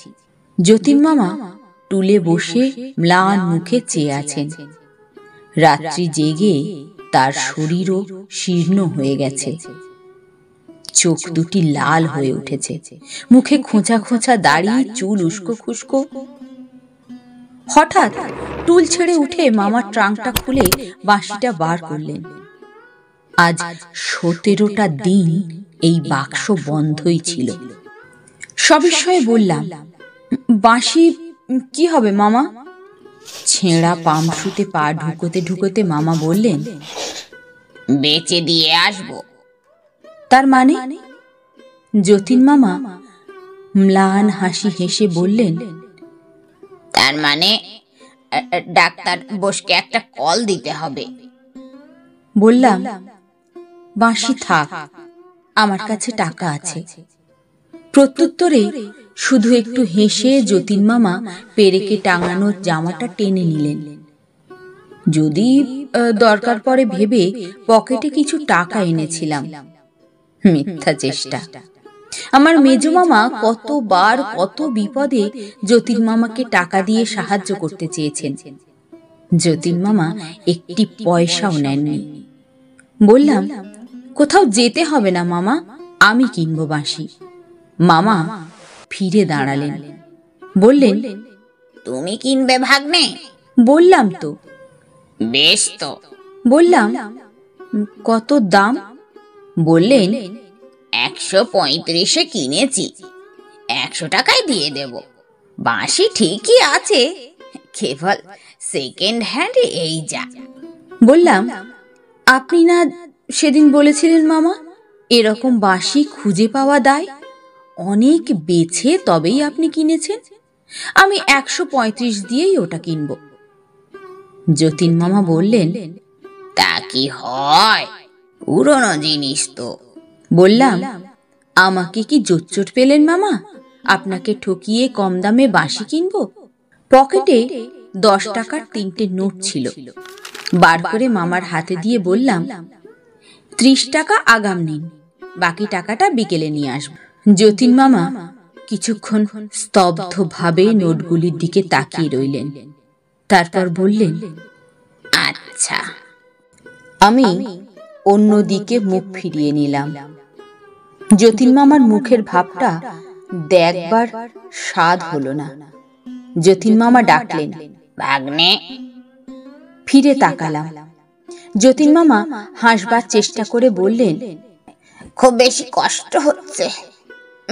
যতীন মামা টুলে বসে ম্লান মুখে চেয়ে আছেন। রাত্রি জেগে তার শরীরও শীর্ণ হয়ে গেছে। চোখ দুটি লাল হয়ে উঠেছে। মুখে খোঁচা খোঁচা দাড়ি চুল উস্কো খুস্কো। হঠাৎ টুল ছেড়ে উঠে মামার ট্রাঙ্কটা খুলে বাঁশিটা বার করলেন। আজ সতেরোটা দিন এই বাক্স বন্ধই ছিল। সবিস্ময়ে বললাম বাঁশি কি হবে মামা? ছেঁড়া পামসুতে পা ঢুকোতে ঢুকোতে মামা বললেন বেচে দিয়ে আসব। তার মানে? যতীন মামা ম্লান হাসি হেসে বললেন তার মানে ডাক্তার বসকে একটা কল দিতে হবে। বললাম বাঁশি থাক আমার কাছে টাকা আছে। প্রত্যুত্তরে শুধু একটু হেসে যতীন মামা পেরেকে টাঙানো জামাটা টেনে নিলেন। যদি দরকার পড়ে ভেবে পকেটে কিছু টাকা এনেছিলাম। মিথ্যা চেষ্টা। আমার মেজ মামা কতবার কত বিপদে যতীন মামাকে টাকা দিয়ে সাহায্য করতে চেয়েছেন। যতীন মামা একটি পয়সাও নেননি। বললাম, কোথাও যেতে হবে না মামা, আমি কিনবো বাঁশি। মামা ফিরে দাঁড়ালেন। বললেন তুমি কিনবে ভাগ্নে? বললাম তো। বেশ তো। বললাম কত দাম? বললেন একশো পঁয়ত্রিশে কিনেছি। একশো টাকায় দিয়ে দেব। বাঁশি ঠিকই আছে। কেবল সেকেন্ড হ্যান্ড এই যা। বললাম আপনি না সেদিন বলেছিলেন মামা এরকম বাঁশি খুঁজে পাওয়া দায়? অনেক বেছে তবেই আপনি কিনেছেন। আমি একশো পঁয়ত্রিশ দিয়েই ওটা কিনব। যতীন মামা বললেন, তা কি হয়? পুরনো জিনিস তো। বললাম, আমাকে কি জোচ্চোট পেলেন মামা? আপনাকে ঠকিয়ে কম দামে বাঁশি কিনব? পকেটে দশ টাকার তিনটে নোট ছিল। বার করে মামার হাতে দিয়ে বললাম, ত্রিশ টাকা আগাম নিন, বাকি টাকাটা বিকেলে নিয়ে আসব। যতীন মামা কিছুক্ষণ স্তব্ধভাবে নোটগুলির দিকে তাকিয়ে রইলেন। তারপর বললেন আচ্ছা। আমি অন্যদিকে মুখ ফিরিয়ে নিলাম। যতীন মামার মুখের ভাবটা দেখবার স্বাদ হলো না। যতীন মামা ডাকলেন, ভাগ্নে। ফিরে তাকালাম। যতীন মামা হাসবার চেষ্টা করে বললেন, খুব বেশি কষ্ট হচ্ছে।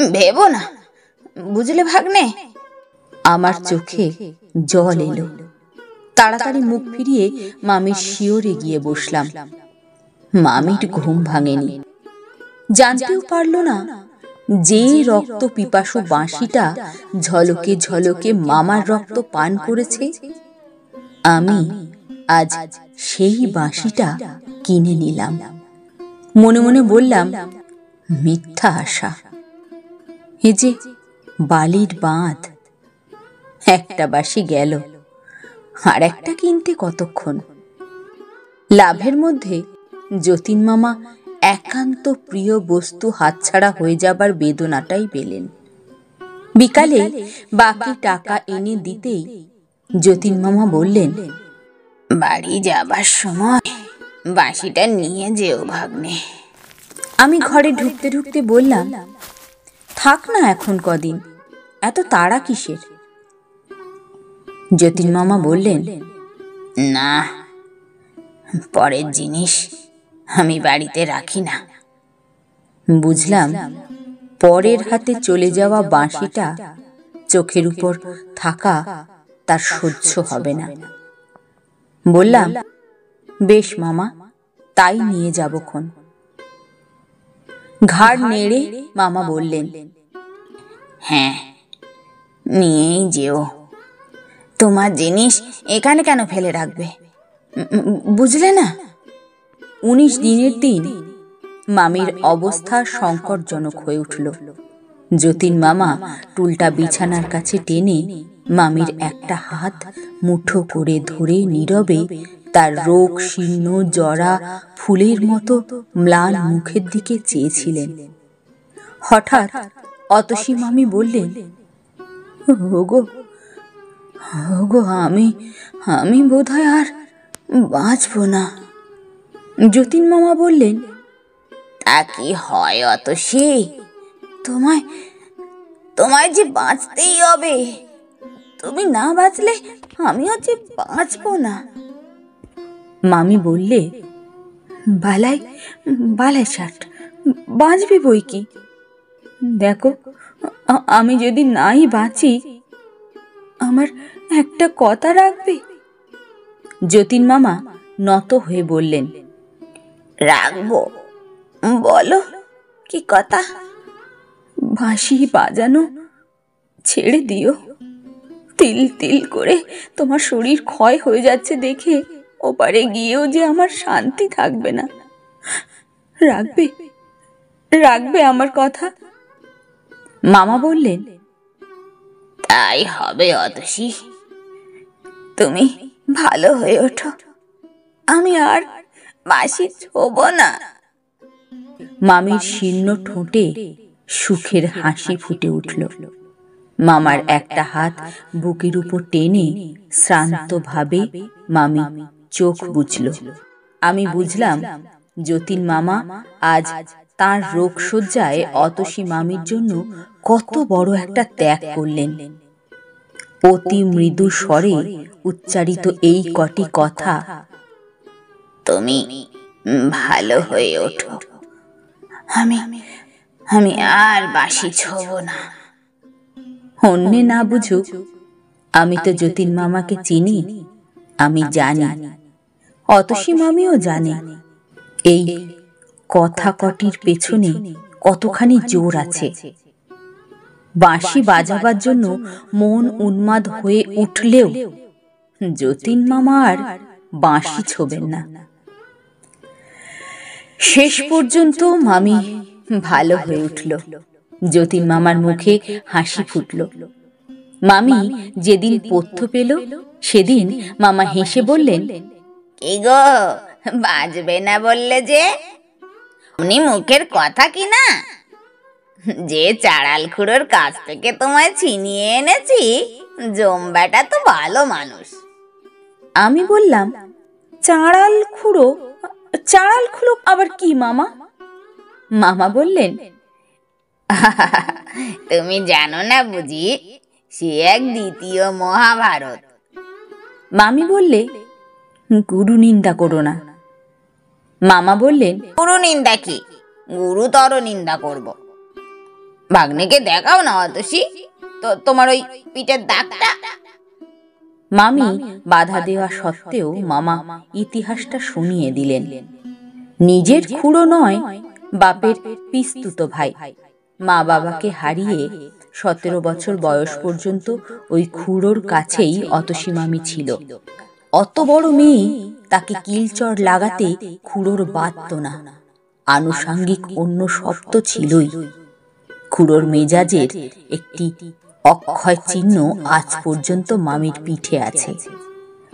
ভেবো না। বুঝলে ভাগ্নে? আমার চোখে জল এলো। তাড়াতাড়ি মুখ ফিরিয়ে মামির শিওরে গিয়ে বসলাম। মামির ঘুম ভাঙেনি। জানতেও পারল না যে রক্ত পিপাসু বাঁশিটা ঝলকে ঝলকে মামার রক্ত পান করেছে। আমি আজ সেই বাঁশিটা কিনে নিলাম। মনে মনে বললাম, মিথ্যা আশা। এ যে বালির বাঁধ। একটা বাঁশি গেল, আর একটা কিনতে কতক্ষণ? লাভের মধ্যে যতীন মামা একান্ত প্রিয় বস্তু হাতছাড়া হয়ে যাবার বেদনাটাই পেলেন। বিকালে বাকি টাকা এনে দিতেই যতীন মামা বললেন, বাড়ি যাবার সময় বাঁশিটা নিয়ে যেও ভাগ্নে। আমি ঘরে ঢুকতে ঢুকতে বললাম থাক না এখন কদিন। এত তাড়া কিসের? যতীন মামা বললেন, না, পরের জিনিস আমি বাড়িতে রাখি না। বুঝলাম, পরের হাতে চলে যাওয়া বাঁশিটা চোখের উপর থাকা তার সহ্য হবে না। বললাম, বেশ মামা, তাই নিয়ে যাব যাবক্ষণ ঘাড় নেড়ে মামা বললেন হ্যাঁ নিয়েই যেও। তোমার জিনিস এখানে কেন ফেলে রাখবে? বুঝলে না? উনিশ দিনের দিন মামির অবস্থা সংকটজনক হয়ে উঠল। যতীন মামা টুলটা বিছানার কাছে টেনে মামির একটা হাত মুঠো করে ধরে নীরবে তার রোগ, শীর্ণ, জরা, ফুলের মতো ম্লান মুখের দিকে চেয়েছিলেন। হঠাৎ অতসী মামি বললেন, ওগো ওগো, আমি আমি বোধহয় আর বাঁচব না। যতীন মামা বললেন, তা কি হয় অত সে তোমায় তোমায় যে বাঁচতেই হবে। তুমি না বাঁচলে আমিও যে বাঁচবো না। মামি বললে, বালাই বালাই ষাট বাঁচবে বই কি? দেখো আমি যদি নাই বাঁচি, আমার একটা কথা রাখবে? যতীন মামা নত হয়ে বললেন, রাখব, বলো, কি কথা? বাঁশি বাজানো, ছেড়ে দিও, তিল তিল করে তোমার শরীর ক্ষয় হয়ে যাচ্ছে দেখে ওপারে গিয়েও যে আমার শান্তি থাকবে না। রাখবে? রাখবে আমার কথা? মামা বললেন, তাই হবে অতসী। তুমি ভালো হয়ে ওঠো। আমি আর মাসি ছোব না। মামির শীর্ণ ঠোঁটে সুখের হাসি ফুটে উঠল। মামার একটা হাত বুকের উপর টেনে শ্রান্তভাবে মামি চোখ বুঝল। আমি বুঝলাম যতীন মামা আজ তার রোগশয্যায় অতসী মামির জন্য কত বড় একটা ত্যাগ করলেন। অতি মৃদু স্বরে উচ্চারিত এই কটি কথা তুমি ভালো হয়ে ওঠো। আমি আমি আর বাসি ছোব না। অন্যে না বুঝুক আমি তো যতীন মামাকে চিনি। আমি জানি। অতসী মামিও জানে। এই কথা কটির পেছনে কতখানি জোর আছে। বাঁশি বাজাবার জন্য মন উন্মাদ হয়ে উঠলেও যতীন মামা আর বাঁশি ছোবেন না। শেষ পর্যন্ত মামি ভালো হয়ে উঠল। যতীন মামার মুখে হাসি ফুটল। মামি যেদিন পথ্য পেল সেদিন মামা হেসে বললেন কি গো বাজবে না বললে যে? উনি মুখের কথা কি না? যে চাড়াল খুঁড়োর কাছ থেকে তোমায় ছিনিয়ে এনেছি জম্বাটা তো ভালো মানুষ। আমি বললাম চাড়াল খুঁড়ো চাড়াল খুঁড়ো আবার কি মামা? মামা বললেন তুমি জানো না বুঝি সে এক দ্বিতীয় মহাভারত। মামি বললে গুরু নিন্দা করো না। মামা বললেন গুরু নিন্দা কি? গুরুতর নিন্দা করব। ভাগ্নিকে দেখাও না অতসী। তো তোমার ওই পিঠের দাগটা? মামি বাধা দেওয়া সত্ত্বেও মামা ইতিহাসটা শুনিয়ে দিলেন। নিজের খুঁড়ো নয় বাপের পিস্তুত ভাই। মা বাবাকে হারিয়ে সতেরো বছর বয়স পর্যন্ত ওই খুঁড়োর কাছেই অতসী মামি ছিল। অত বড় মেয়ে তাকে কিলচর লাগাতে খুঁড়োর বাদত না। আনুষাঙ্গিক অন্য শব্দ ছিলই। খুঁড়োর মেজাজের একটি অক্ষয় চিহ্ন আজ পর্যন্ত মামির পিঠে আছে।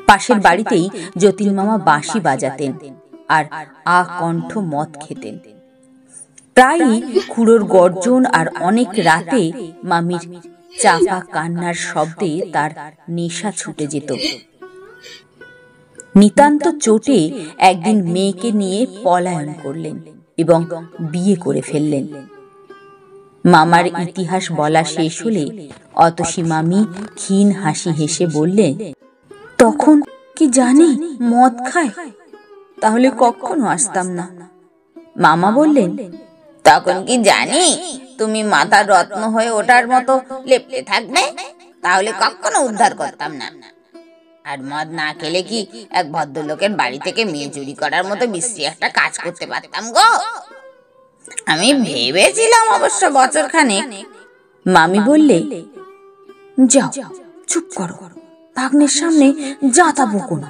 পাশের বাড়িতেই যতীন মামা বাঁশি বাজাতেন আর আ কণ্ঠ মদ খেতেন। প্রায়ই খুড়োর গর্জন আর অনেক রাতে মামির চাপা কান্নার শব্দে তার নেশা ছুটে যেত। নিতান্ত চোটে একদিন মেয়েকে নিয়ে পলায়ন করলেন এবং বিয়ে করে ফেললেন। মামার ইতিহাস বলা শেষ হলে অতসী মামি ক্ষীণ হাসি হেসে বললেন তখন কি জানি মদ খায়? তাহলে কখনো আসতাম না। মামা বললেন তখন কি জানি তুমি মাথার রত্ন হয়ে ওঠার মতো লেপটে থাকবে? তাহলে কখনো উদ্ধার করতাম না। আর মদ না খেলে কি এক ভদ্রলোকের বাড়ি থেকে মেয়ে চুরি করার মতো বিশ্রী একটা কাজ করতে পারতাম গো? আমি ভেবেছিলাম অবশ্য বছর খানে মামি বললে, যাও, চুপ করো। ভাগ্নের সামনে যাতা বকো না।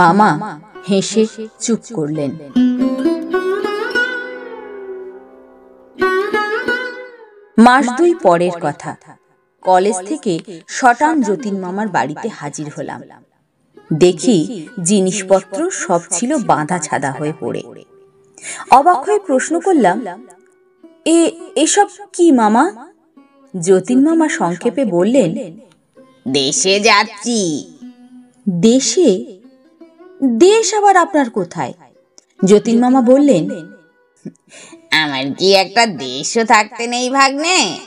মামা হেসে চুপ করলেন। মাস দুই পরের কথা। কলেজ থেকে শটান যতীন মামার বাড়িতে হাজির হলাম। দেখি জিনিসপত্র সব ছিল বাঁধা ছাদা হয়ে পড়ে। অবাক হয়ে প্রশ্ন করলাম, এ, এসব কি মামা? যতীন মামা সংক্ষেপে বললেন, দেশে যাচ্ছি। দেশে? দেশ আবার আপনার কোথায়? যতীন মামা বললেন আমার কি একটা দেশও থাকতে নেই ভাগ্নে।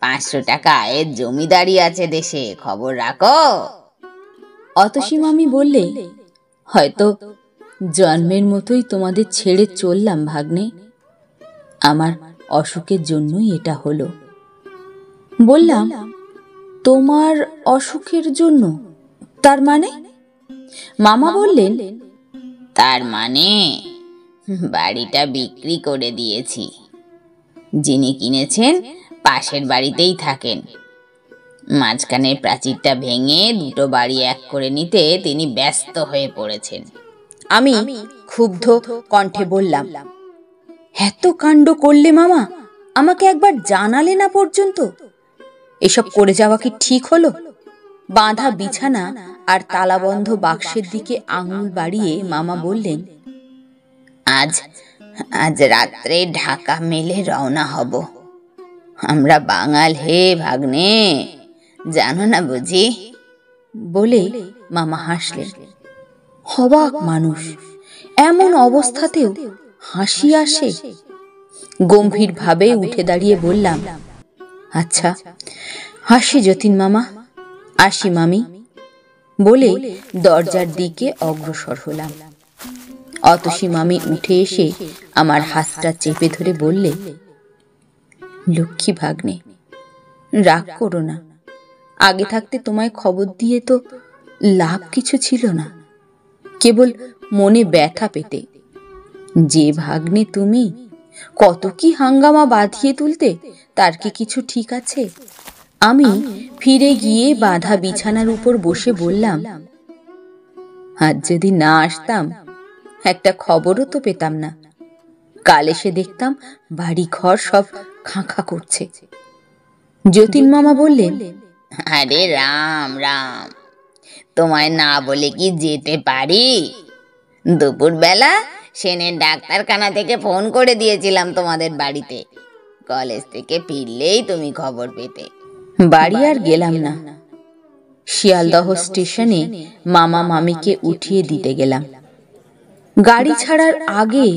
পাঁচশো টাকা আয়ের জমিদারি আছে দেশে খবর রাখো। অতসী মামি বললে হয়তো জন্মের মতোই তোমাদের ছেড়ে চললাম ভাগ্নে। আমার অসুখের জন্যই এটা হলো। বললাম তোমার অসুখের জন্য? তার মানে? মামা বললেন তার মানে বাড়িটা বিক্রি করে দিয়েছি। যিনি কিনেছেন পাশের বাড়িতেই থাকেন। মাঝখানের প্রাচীরটা ভেঙে দুটো বাড়ি এক করে নিতে তিনি ব্যস্ত হয়ে পড়েছেন। আমি ক্ষুব্ধ কণ্ঠে বললাম এত কাণ্ড করলে মামা আমাকে একবার জানালে না পর্যন্ত? এসব করে যাওয়া কি ঠিক হলো? বাঁধা বিছানা আর তালাবন্ধ বাক্সের দিকে আঙুল বাড়িয়ে মামা বললেন আজ আজ রাত্রে ঢাকা মেলে রওনা হব। আমরা বাঙাল হে ভাগ্নে। জানো না বুঝি? বলে মামা হাসলেন। হবাক মানুষ, এমন অবস্থাতেও হাসি আসে? গম্ভীর ভাবে উঠে দাঁড়িয়ে বললাম আচ্ছা হাসি যতীন মামা, আসি মামি। বলে দরজার দিকে অগ্রসর হলাম। অতসী মামি উঠে এসে আমার হাতটা চেপে ধরে বললে, লক্ষ্মী ভাগ্নে, রাগ করো না। আগে থাকতে তোমায় খবর দিয়ে তো লাভ কিছু ছিল না। কেবল মনে ব্যথা পেতে। যে ভাগ্নে তুমি, কত কি হাঙ্গামা বাঁধিয়ে তুলতে, তার কি কিছু ঠিক আছে? আমি ফিরে গিয়ে বাঁধা বিছানার উপর বসে বললাম, আজ যদি না আসতাম একটা খবরও তো পেতাম না। কাল এসে দেখতাম বাড়ি ঘর সব খাঁ করছে। যতীন মামা বললেন আরে রাম রাম তোমায় না বলে কি যেতে পারি? দুপুরবেলা সেনের ডাক্তারখানা থেকে ফোন করে দিয়েছিলাম তোমাদের বাড়িতে। কলেজ থেকে ফিরলেই তুমি খবর পেতে। বাড়ি আর গেলাম না। শিয়ালদহ স্টেশনে মামা মামিকে উঠিয়ে দিতে গেলাম। গাড়ি ছাড়ার আগে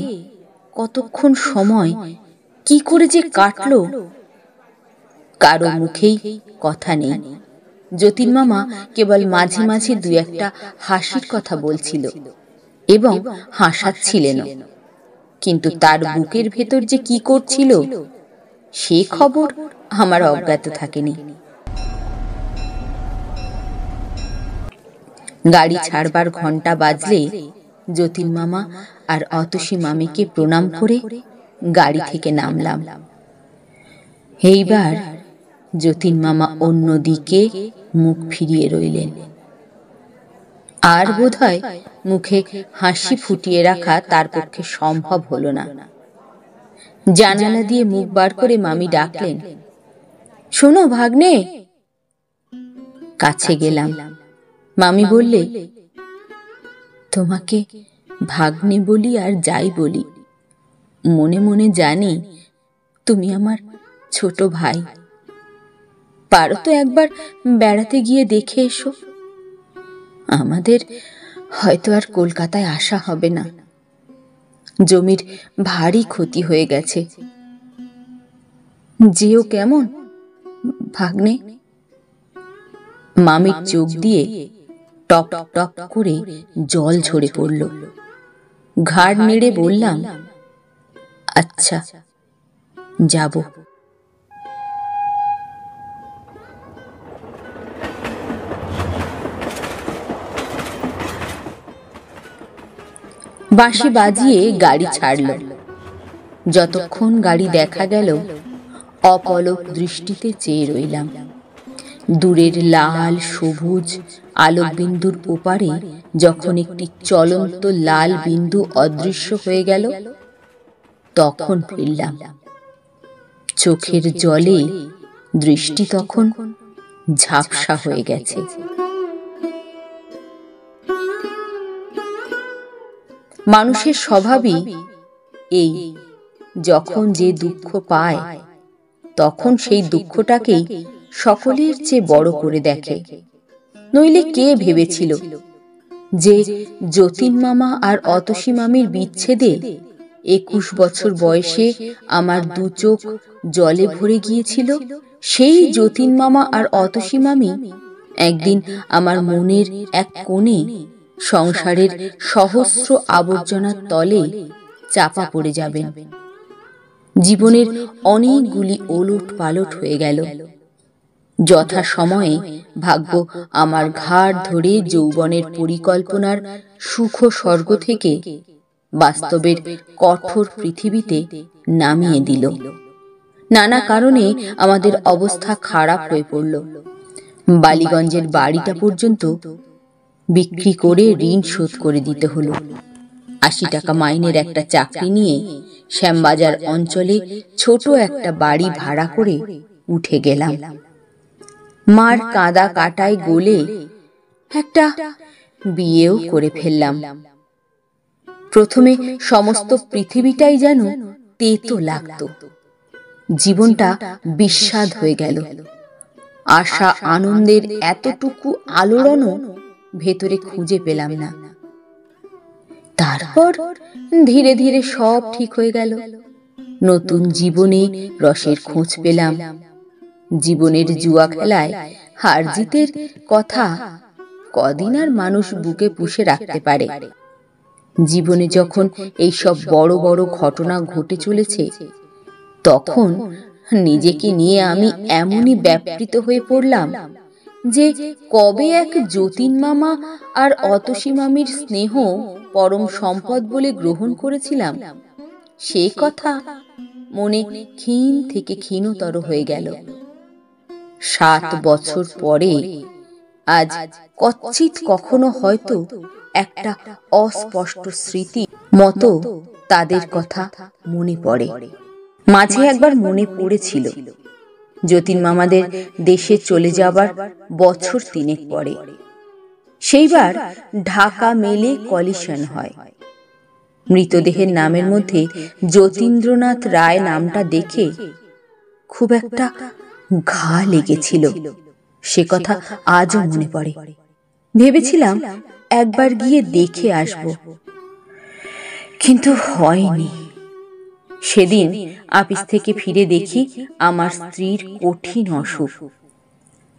কতক্ষণ সময়, কি করে যে কাটলো, কারও মুখেই কথা নেই। যতীন মামা কেবল মাঝে মাঝে দু একটা হাসির কথা বলছিল এবং হাসাচ্ছিলেন। কিন্তু তার বুকের ভেতর যে কি করছিল, সে খবর আমার অজ্ঞাত থাকেনি। গাড়ি ছাড়বার ঘণ্টা বাজলে যতীন মামা আর অতসী মামিকে প্রণাম করে গাড়ি থেকে নামলাম। এইবার যতীন মামা অন্যদিকে মুখ ফিরিয়ে রইলেন। আর বোধহয় মুখে হাসি ফুটিয়ে রাখা তার পক্ষে সম্ভব হলো না। জানালা দিয়ে মুখ বার করে মামি ডাকলেন, শোনো ভাগ্নে! কাছে গেলাম। মামি বললে তোমাকে ভাগ্নে বলি আর যাই বলি। মনে মনে জানি তুমি আমার ছোট ভাই। পারো তো একবার বেড়াতে গিয়ে দেখে এসো। আমাদের হয়তো আর কলকাতায় আসা হবে না। জমির ভারী ক্ষতি হয়ে গেছে। যেও কেমন, ভাগ্নে? মামির চোখ দিয়ে টপ টপ করে জল ঝরে পড়ল। ঘাড় নেড়ে বললাম আচ্ছা যাব। বাঁশি বাজিয়ে গাড়ি ছাড়ল। যতক্ষণ গাড়ি দেখা গেল, অপলক দৃষ্টিতে চেয়ে রইলাম। দূরের লাল, সবুজ আলোক বিন্দুর ওপারে যখন একটি চলন্ত লাল বিন্দু অদৃশ্য হয়ে গেল, তখন ফিরলাম। চোখের জলে দৃষ্টি তখন ঝাপসা হয়ে গেছে। মানুষের স্বভাবই এই, যখন যে দুঃখ পায়, তখন সেই দুঃখটাকেই সকলের চেয়ে বড় করে দেখে। নইলে কে ভেবেছিল যে যতীন মামা আর অতসী মামির বিচ্ছেদে একুশ বছর বয়সে আমার দু চোখ জলে ভরে গিয়েছিল? সেই যতীন মামা আর অতসী মামি একদিন আমার মনের এক কোণে সংসারের সহস্র আবর্জনার তলে চাপা পড়ে যাবেন। জীবনের অনেকগুলি ওলট পালট হয়ে গেল। যথা সময়ে ভাগ্য আমার ঘাড় ধরে যৌবনের পরিকল্পনার সুখ স্বর্গ থেকে বাস্তবের কঠোর পৃথিবীতে নামিয়ে দিল। নানা কারণে আমাদের অবস্থা খারাপ হয়ে পড়ল। বালিগঞ্জের বাড়িটা পর্যন্ত বিক্রি করে ঋণ শোধ করে দিতে হলো। আশি টাকা মাইনের একটা চাকরি নিয়ে শ্যামবাজার অঞ্চলে ছোট একটা বাড়ি ভাড়া করে উঠে গেলাম। মার কাদা কাটায় গোলে একটা বিয়েও করে ফেললাম। প্রথমে সমস্ত পৃথিবীটাই যেন তেতো লাগত। জীবনটা বিস্বাদ হয়ে গেল। আশা আনন্দের এতটুকু আলোড়নও ভেতরে খুঁজে পেলাম না। তারপর ধীরে ধীরে সব ঠিক হয়ে গেল। নতুন জীবনে রসের খোঁজ পেলাম। জীবনের জুয়া খেলায় হার জিতের কথা কদিন আর মানুষ বুকে পুষে রাখতে পারে। জীবনে যখন এই সব বড় বড় ঘটনা ঘটে চলেছে তখন নিজেকে নিয়ে আমি এমনই ব্যাপৃত হয়ে পড়লাম যে কবে এক যতীন মামা আর অতসী মামির স্নেহ পরম সম্পদ বলে গ্রহণ করেছিলাম। সে কথা মনে ক্ষীণ থেকে ক্ষীণতর হয়ে গেল। সাত বছর পরে আজ কচ্ছিত কখনো হয়তো একটা অস্পষ্ট স্মৃতি মতো তাদের কথা মনে পড়ে। মাঝে একবার মনে পড়েছিল। যতীন মামাদের দেশে চলে যাবার বছর তিনেক পরে। সেইবার ঢাকা মেলে কলিশন হয়। মৃতদেহের নামের মধ্যে যতীন্দ্রনাথ রায় নামটা দেখে খুব একটা ঘা লেগেছিল। সে কথা আজও মনে পড়ে। ভেবেছিলাম একবার গিয়ে দেখে আসব। কিন্তু হয়নি। সেদিন আপিস থেকে ফিরে দেখি আমার স্ত্রীর কঠিন অসুখ।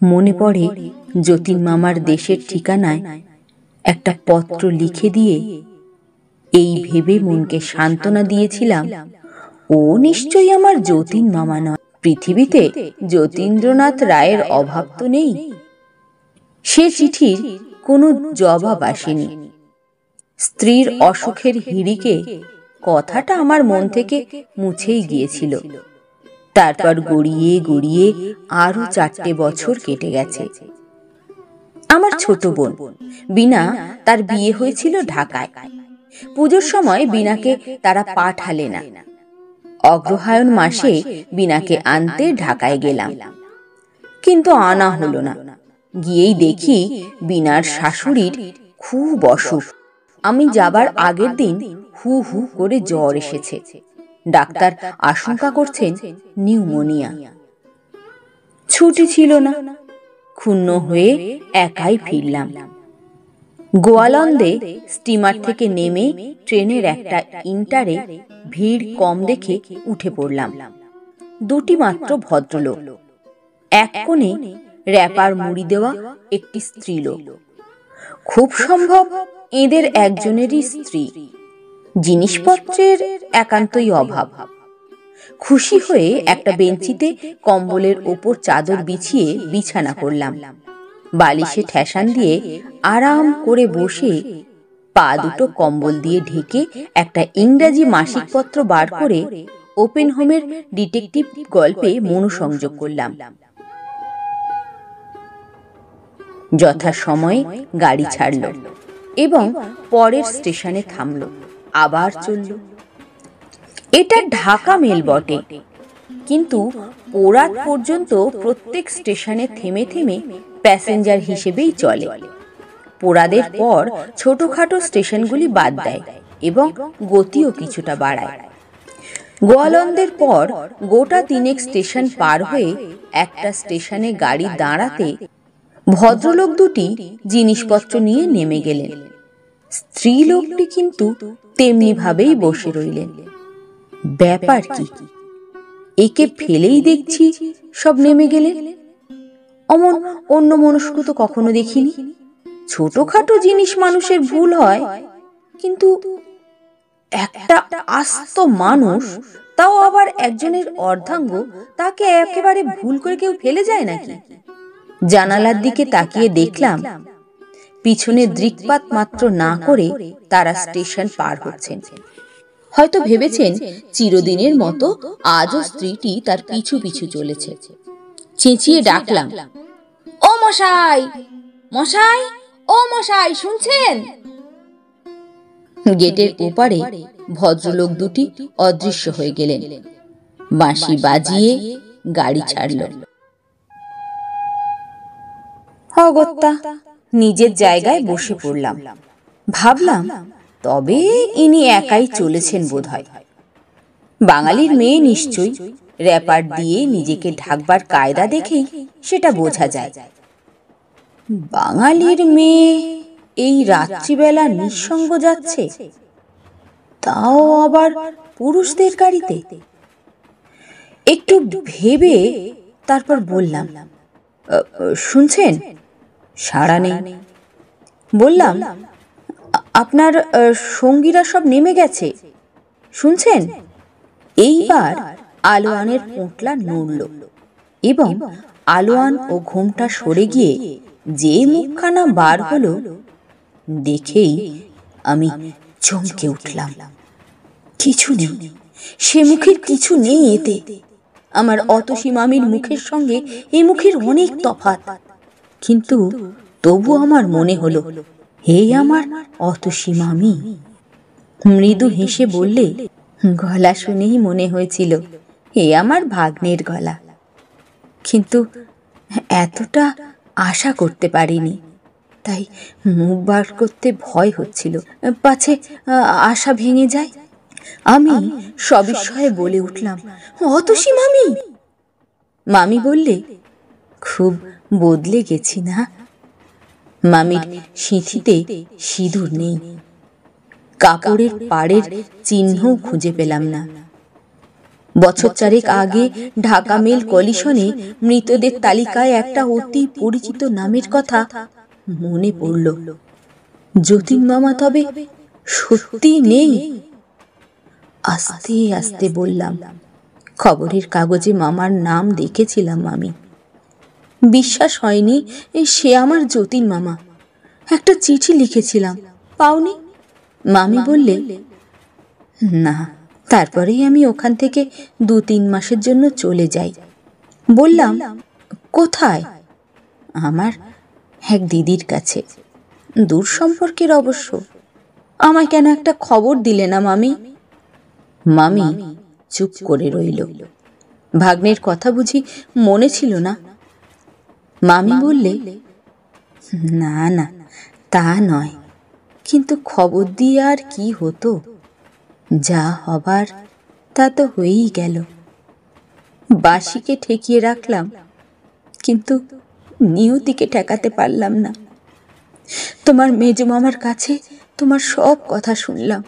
মনে পড়ে যতীন মামার দেশের ঠিকানায় একটা পত্র লিখে দিয়ে এই ভেবে মনকে সান্ত্বনা দিয়েছিলাম, ও নিশ্চয়ই আমার যতীন মামা নয়। পৃথিবীতে যতীন্দ্রনাথ রায়ের অভাব তো নেই। সে চিঠির কোনো জবাব আসেনি। স্ত্রীর অসুখের হিড়িকে কথাটা আমার মন থেকে মুছেই গিয়েছিল। তারপর গড়িয়ে গড়িয়ে আরও চারটে বছর কেটে গেছে। আমার ছোট বোন, বিনা তার বিয়ে হয়েছিল ঢাকায়। পুজোর সময় বিনাকে তারা পাঠালে না। অগ্রহায়ণ মাসে বিনাকে আনতে ঢাকায় গেলাম। কিন্তু আনা হলো না। গিয়েই দেখি বিনার শাশুড়ির খুব অসুখ। আমি যাবার আগের দিন হু হু করে জ্বর এসেছে। ডাক্তার আশঙ্কা করছেন নিউমোনিয়া। ছুটি ছিল না। ক্ষুণ্ণ হয়ে একাই ফিরলাম। গোয়ালন্দে স্টিমার থেকে নেমে ট্রেনের একটা ইন্টারে ভিড় কম দেখে উঠে পড়লাম। দুটি মাত্র ভদ্রলোক। এক কোণে র্যাপার মুড়ি দেওয়া একটি স্ত্রীলোক। খুব সম্ভব এদের একজনেরই স্ত্রী। জিনিসপত্রের একান্তই অভাব। খুশি হয়ে একটা বেঞ্চিতে কম্বলের ওপর চাদর বিছিয়ে বিছানা করলাম। বালিশে ঠেসান দিয়ে আরাম করে বসে পা দুটো কম্বল দিয়ে ঢেকে একটা ইংরাজি মাসিক পত্র বার করে ওপেন হোমের ডিটেকটিভ গল্পে মনোসংযোগ করলাম। যথা সময়ে গাড়ি ছাড়ল এবং পরের স্টেশনে থামল আবার চলল। এটা ঢাকা মেল বটে কিন্তু পোরাত পর্যন্ত প্রত্যেক স্টেশনে থেমে থেমে প্যাসেঞ্জার হিসেবেই চলে। পোড়াদের পর ছোটখাটো স্টেশনগুলি বাদ দেয় এবং গতিও কিছুটা বাড়ায়। গোয়ালন্দের পর গোটা তিনেক স্টেশন পার হয়ে একটা স্টেশনে গাড়ি দাঁড়াতে ভদ্রলোক দুটি জিনিসপত্র নিয়ে নেমে গেলেন। স্ত্রী লোকটি কিন্তু তেমনি ভাবেই বসে রইলেন। ব্যাপার কি? একে ফেলেই দেখছি সব নেমে গেলেন। অমন অন্য মনস্ক তো কখনো দেখিনি। ছোটখাটো জিনিস মানুষের ভুল হয়, কিন্তু একটা আস্ত মানুষ, তাও আবার একজনের অর্ধাঙ্গ, তাকে একেবারে ভুল করে কেউ ফেলে যায় নাকি? জানালার দিকে তাকিয়ে দেখলাম, পিছনে দৃকপাত মাত্র না করে তারা স্টেশন পার হচ্ছেন। হয়তো ভেবেছেন, চিরদিনের মতো আজও স্ত্রীটি তার পিছু পিছু চলেছে। চেঁচিয়ে ডাকলাম। ও মশাই মশাই, ও মশাই, শুনছেন? গেটের ওপারে ভদ্রলোক দুটি অদৃশ্য হয়ে গেলেন। বাঁশি বাজিয়ে গাড়ি ছাড়ল। অগত্যা, নিজের জায়গায় বসে পড়লাম। ভাবলাম, তবে ইনি একাই চলেছেন বোধ হয় বাঙালির মেয়ে নিশ্চয়ই র্যাপার দিয়ে নিজেকে ঢাকবার কায়দা দেখেই সেটা বোঝা যায়। বাঙালির মেয়ে এই রাত্রিবেলা নিঃসঙ্গ যাচ্ছে। তাও আবার পুরুষদের গাড়িতে। একটু ভেবে তারপর বললাম শুনছেন? সাড়া নেই। বললাম আপনার সঙ্গীরা সব নেমে গেছে। শুনছেন? এইবার আলোয়ানের পোঁটলা নড়ল এবং আলোয়ান ও ঘুমটা সরে গিয়ে যে মুখখানা বার হলো, দেখেই আমি চমকে উঠলাম। কিছু নেই, সে মুখের কিছু নেই এতে। আমার অতসী মামির মুখের সঙ্গে এই মুখের অনেক তফাত কিন্তু তবু আমার মনে হলো, হে আমার অতসী মামি। মৃদু হেসে বললে, গলা শুনেই মনে হয়েছিল এ আমার ভাগ্নের গলা। কিন্তু এতটা আশা করতে পারিনি। তাই মুখ বার করতে ভয় হচ্ছিল। পাছে আশা ভেঙে যায়? আমি সবিস্ময়ে বলে উঠলাম, অতসী মামি! মামি বললে, খুব বদলে গেছি না? মামির সিঁথিতে সিঁদুর নেই। কাপড়ের পাড়ের চিহ্নও খুঁজে পেলাম না। বছর চারেক আগে ঢাকা মেল কলিশনে মৃতদের তালিকায় একটা অতি পরিচিত নামের কথা মনে পড়ল। যতীন মামা তবে সত্যি নেই? আস্তে আস্তে বললাম, খবরের কাগজে মামার নাম দেখেছিলাম আমি। বিশ্বাস হয়নি সে আমার যতীন মামা একটা চিঠি লিখেছিলাম, পাওনি? মামি বললে, না। তারপরেই আমি ওখান থেকে দু তিন মাসের জন্য চলে যাই। বললাম, কোথায়? আমার এক দিদির কাছে। দূর সম্পর্কের অবশ্য। আমায় কেন একটা খবর দিলে না, মামি? মামি চুপ করে রইল। ভাগ্নের কথা বুঝি মনে ছিল না। মামি বললে, না না, তা নয়। কিন্তু খবর দিয়ে আর কি হতো? যা হবার তা তো হয়েই গেল। বাসিকে ঠেকিয়ে রাখলাম, কিন্তু নিয়তিকে ঠেকাতে পারলাম না। তোমার মেজো মামার কাছে তোমার সব কথা শুনলাম।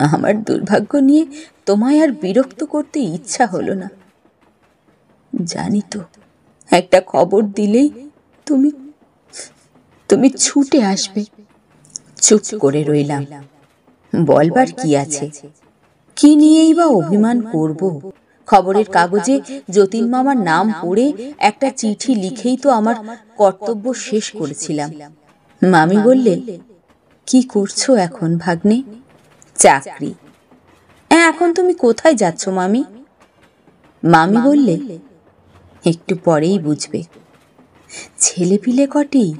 আমার দুর্ভাগ্য নিয়ে তোমায় আর বিরক্ত করতে ইচ্ছা হলো না। জানি তো, একটা খবর দিলেই তুমি তুমি ছুটে আসবে। চুপ করে রইলাম। বলবার কি আছে? কি নিয়েই বা অভিমান করব? খবরের কাগজে যতীন মামার নাম পড়ে একটা চিঠি লিখেই তো আমার কর্তব্য শেষ করেছিলাম। মামি বললে কি করছ এখন ভাগ্নে? চাকরি। "হ্যাঁ, এখন তুমি কোথায় যাচ্ছ মামি? মামি বললে একটু পরেই বুঝবে। ছেলে পিলে কটি?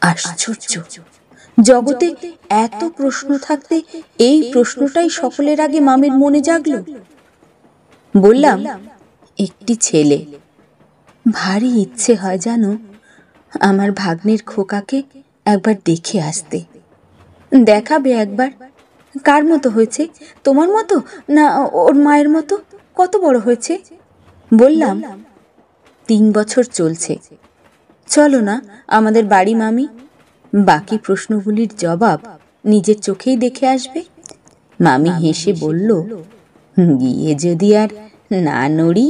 আশ্চর্য। জগতে এত প্রশ্ন থাকতে এই প্রশ্নটাই সকলের আগে মামির মনে জাগলো। বললাম, একটি ছেলে। ভারী ইচ্ছে হয় জানো, আমার ভাগ্নের খোকাকে একবার দেখে আসতে। দেখাবে একবার। কার মতো হয়েছে? তোমার মতো? না, ওর মায়ের মতো? কত বড় হয়েছে? বললাম, তিন বছর চলছে। চলো না, আমাদের বাড়ি মামি বাকি প্রশ্নগুলির জবাব নিজের চোখেই দেখে আসবে। মামি হেসে বলল, গিয়ে যদি আর না নড়ি?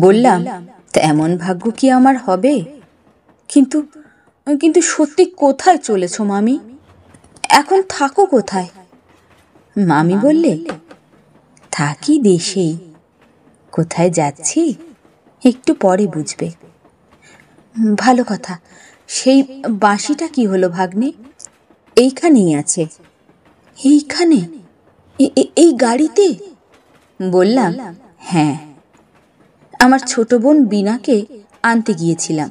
বললাম, তেমন ভাগ্য কি আমার হবে? কিন্তু কিন্তু সত্যি কোথায় চলেছ মামি? এখন থাকো কোথায়? মামি বললে, থাকি দেশেই কোথায় যাচ্ছি একটু পরে বুঝবে। ভালো কথা সেই বাঁশিটা কি হলো, ভাগ্নে? এইখানেই আছে। এইখানে? এই গাড়িতে? বললাম হ্যাঁ। আমার ছোট বোন বিনাকে আনতে গিয়েছিলাম।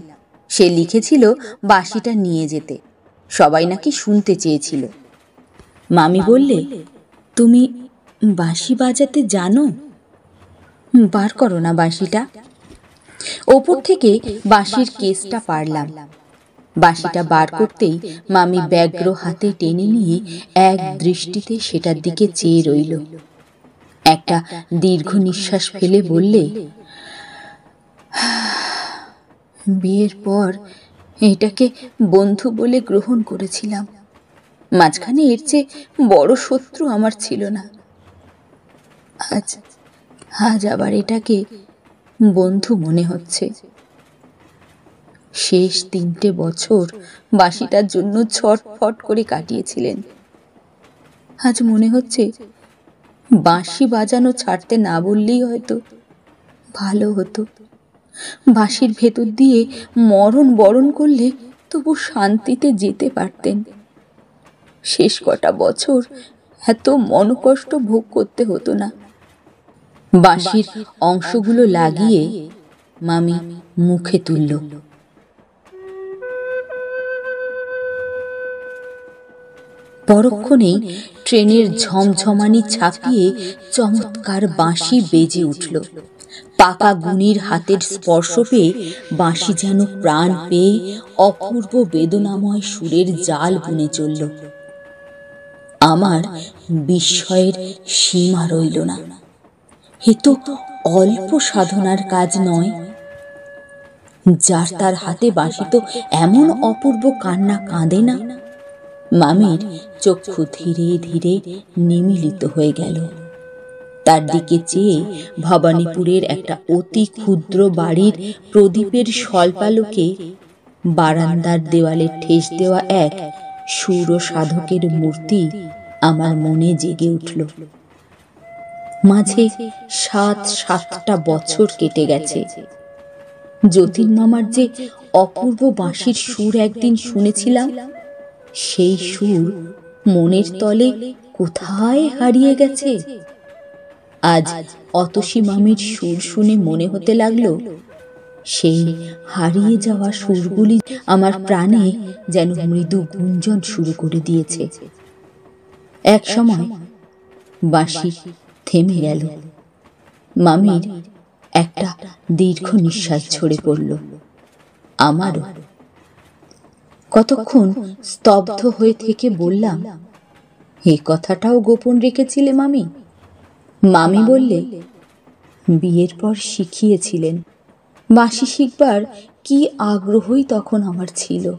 সে লিখেছিল বাঁশিটা নিয়ে যেতে। সবাই নাকি শুনতে চেয়েছিল। মামি বললে, তুমি বাঁশি বাজাতে জানো? বার করো না বাঁশিটা। ওপর থেকে বাঁশির কেসটা পারলাম। বাঁশিটা বার করতেই মামি ব্যগ্র হাতে টেনে নিয়ে এক দৃষ্টিতে সেটার দিকে চেয়ে রইল। একটা দীর্ঘ নিঃশ্বাস ফেলে বললে বিয়ের পর এটাকে বন্ধু বলে গ্রহণ করেছিলাম। মাঝখানে এর চেয়ে বড় শত্রু আমার ছিল না। আজ আজ আবার এটাকে বন্ধু মনে হচ্ছে। শেষ তিনটে বছর বাঁশিটার জন্য ছটফট করে কাটিয়েছিলেন। আজ মনে হচ্ছে বাঁশি বাজানো ছাড়তে না বললেই হয়তো ভালো হতো। বাঁশির ভেতর দিয়ে মরণ বরণ করলে তবু শান্তিতে যেতে পারতেন। শেষ কটা বছর এত মনকষ্ট ভোগ করতে হতো না। বাঁশির অংশগুলো লাগিয়ে মামি মুখে তুলল। পরক্ষণেই ট্রেনের ঝমঝমানি ছাপিয়ে চমৎকার বাঁশি বেজে উঠল। পাকা গুনির হাতের স্পর্শ পেয়ে বাঁশি যেন প্রাণ পেয়ে অপূর্ব বেদনাময় সুরের জাল বুনে চলল। আমার বিস্ময়ের সীমা রইল না। এ তো অল্প সাধনার কাজ নয়। যার তার হাতে বাঁশি তো এমন অপূর্ব কান্না কাঁদে না। মামির চক্ষু ধীরে ধীরে নিমিলিত হয়ে গেল। তার দিকে চেয়ে ভবানীপুরের একটা অতি ক্ষুদ্র বাড়ির প্রদীপের স্বল্পালোকে বারান্দার দেওয়ালে ঠেস দেওয়া এক সুর সাধকের মূর্তি আমার মনে জেগে উঠল। মাঝে সাত সাতটা বছর কেটে গেছে। যতীন মামার যে অপূর্ব বাঁশির সুর একদিন শুনেছিলাম, সেই সুর মনের তলে কোথায় হারিয়ে গেছে? আজ অতসী মামির সুর শুনে মনে হতে লাগল, সেই হারিয়ে যাওয়া সুরগুলি আমার প্রাণে যেন মৃদু গুঞ্জন শুরু করে দিয়েছে। এক সময় বাঁশি থেমে গেল। মামির একটা দীর্ঘ নিঃশ্বাস ঝরে পড়ল। আমারও কতক্ষণ স্তব্ধ হয়ে থেকে বললাম এ কথাটাও গোপন রেখেছিলে মামি? মামি বললে বিয়ের পর শিখিয়েছিলেন। বাঁশি শিখবার কি আগ্রহই তখন আমার ছিল।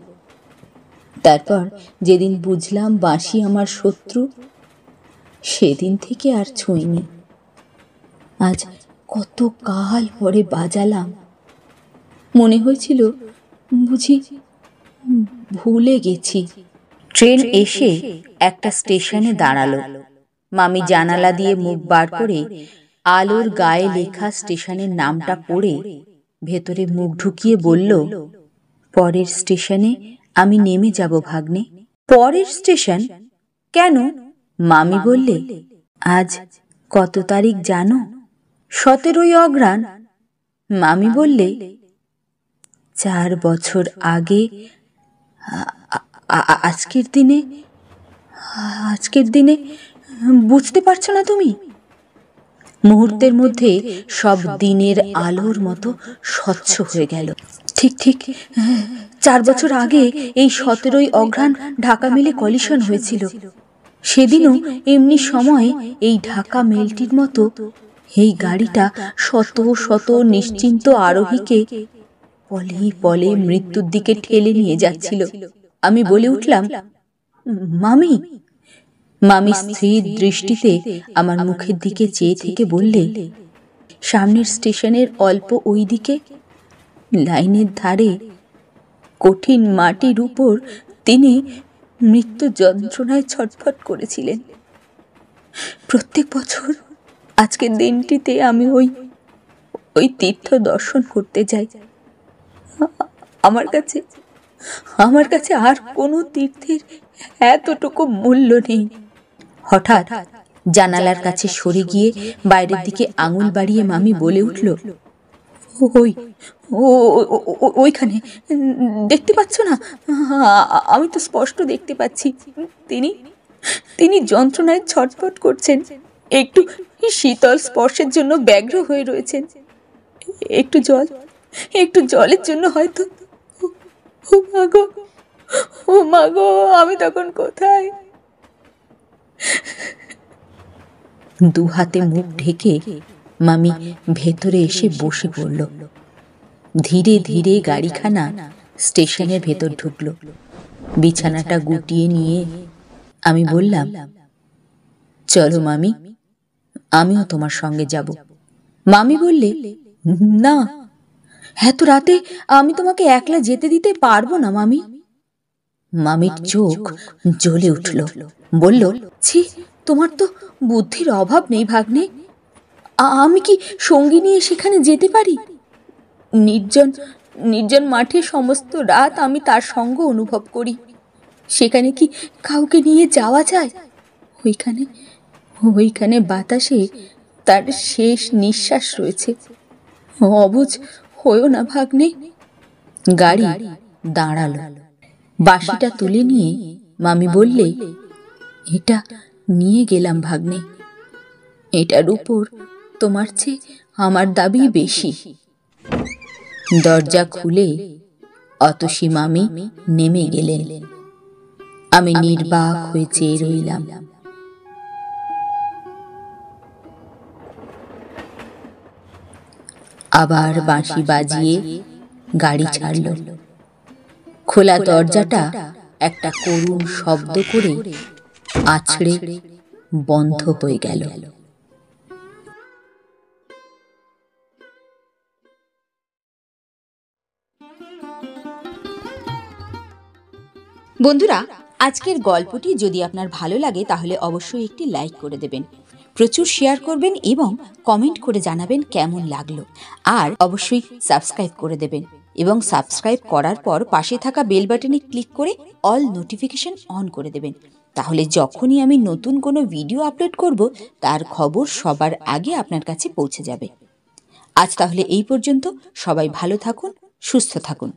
তারপর যেদিন বুঝলাম বাঁশি আমার শত্রু সেদিন থেকে আর ছুঁইনি। আজ কত কাল পরে বাজালাম। মনে হয়েছিল বুঝি ভুলে গেছি। ট্রেন এসে একটা স্টেশনে দাঁড়াল। মামি জানালা দিয়ে মুখ বার করে আলোর গায়ে লেখা স্টেশনের নামটা পড়ে ভেতরে মুখ ঢুকিয়ে বলল, পরের স্টেশনে আমি নেমে যাব ভাগ্নে। পরের স্টেশন? কেন? মামি বললে, আজ কত তারিখ জানো? সতেরোই অগ্রাণ মামি বললে, চার বছর আগে আজকের দিনে আজকের দিনে বুঝতে পারছ না তুমি? মুহূর্তের মধ্যে সব দিনের আলোর মতো স্বচ্ছ হয়ে গেল। ঠিক ঠিক, চার বছর আগে এই সতেরোই অঘ্রাণ ঢাকা মেলে কলিশন হয়েছিল। সেদিনও এমনি সময় এই ঢাকা মেলটির মতো এই গাড়িটা শত শত নিশ্চিন্ত আরোহীকে পলে পলে মৃত্যুর দিকে ঠেলে নিয়ে যাচ্ছিল। আমি বলে উঠলাম, মামি। মামি স্ত্রীর দৃষ্টিতে আমার মুখের দিকে চেয়ে থেকে বললে, সামনের স্টেশনের অল্প ওই দিকে লাইনের ধারে কঠিন মাটির উপর তিনি মৃত্যু যন্ত্রণায় ছটফট করেছিলেন। প্রত্যেক বছর আজকের দিনটিতে আমি ওই ওই তীর্থ দর্শন করতে যাই। আমার কাছে আমার কাছে আর কোনো তীর্থের এতটুকু মূল্য নেই। হঠাৎ জানালার কাছে সরে গিয়ে বাইরের দিকে আঙুল বাড়িয়ে মামি বলে উঠল, ওই ওইখানে, দেখতে পাচ্ছ না? আমি তো স্পষ্ট দেখতে পাচ্ছি। তিনি তিনি যন্ত্রণায় ছটফট করছেন। একটু শীতল স্পর্শের জন্য ব্যগ্র হয়ে রয়েছেন। একটু জল একটু জলের জন্য হয়তো। ও ও আমি তখন কোথায়? দু হাতে মুখ ঢেকে মামি ভেতরে এসে বসে পড়ল। ধীরে ধীরে গাড়িখানা স্টেশনের ভেতর ঢুকল। বিছানাটা গুটিয়ে নিয়ে আমি বললাম, চলো মামি, আমিও তোমার সঙ্গে যাব। মামি বললে, না এত রাতে, আমি তোমাকে একলা যেতে দিতে পারব না, মামি। মামির চোখ জ্বলে উঠল। বলল, ছি, তোমার তো বুদ্ধির অভাব নেই, ভাগ্নে। আমি কি সঙ্গী নিয়ে সেখানে যেতে পারি? নির্জন নির্জন মাঠে সমস্ত রাত আমি তার সঙ্গ অনুভব করি। সেখানে কি কাউকে নিয়ে যাওয়া যায়? ওইখানে ওইখানে বাতাসে তার শেষ নিঃশ্বাস রয়েছে। অবুঝ হয়েও না ভাগ্নে। গাড়ি দাঁড়াল। বাঁশিটা তুলে নিয়ে মামি বললে, এটা নিয়ে গেলাম ভাগ্নে। এটার উপর তোমার চেয়ে আমার দাবি বেশি। দরজা খুলে অতসী মামি নেমে গেলেন। আমি নির্বাক হয়ে চেয়ে রইলাম। আবার বাঁশি বাজিয়ে গাড়ি ছাড়ল। খোলা দরজাটা একটা করুণ শব্দ করে আছড়ে বন্ধ হয়ে গেল। বন্ধুরা আজকের গল্পটি যদি আপনার ভালো লাগে তাহলে অবশ্যই একটি লাইক করে দেবেন। প্রচুর শেয়ার করবেন এবং কমেন্ট করে জানাবেন কেমন লাগল। আর অবশ্যই সাবস্ক্রাইব করে দেবেন এবং সাবস্ক্রাইব করার পর পাশে থাকা বেল বাটনে ক্লিক করে অল নোটিফিকেশন অন করে দেবেন। তাহলে যখনই আমি নতুন কোনো ভিডিও আপলোড করব, তার খবর সবার আগে আপনার কাছে পৌঁছে যাবে। আজ তাহলে এই পর্যন্ত। সবাই ভালো থাকুন, সুস্থ থাকুন।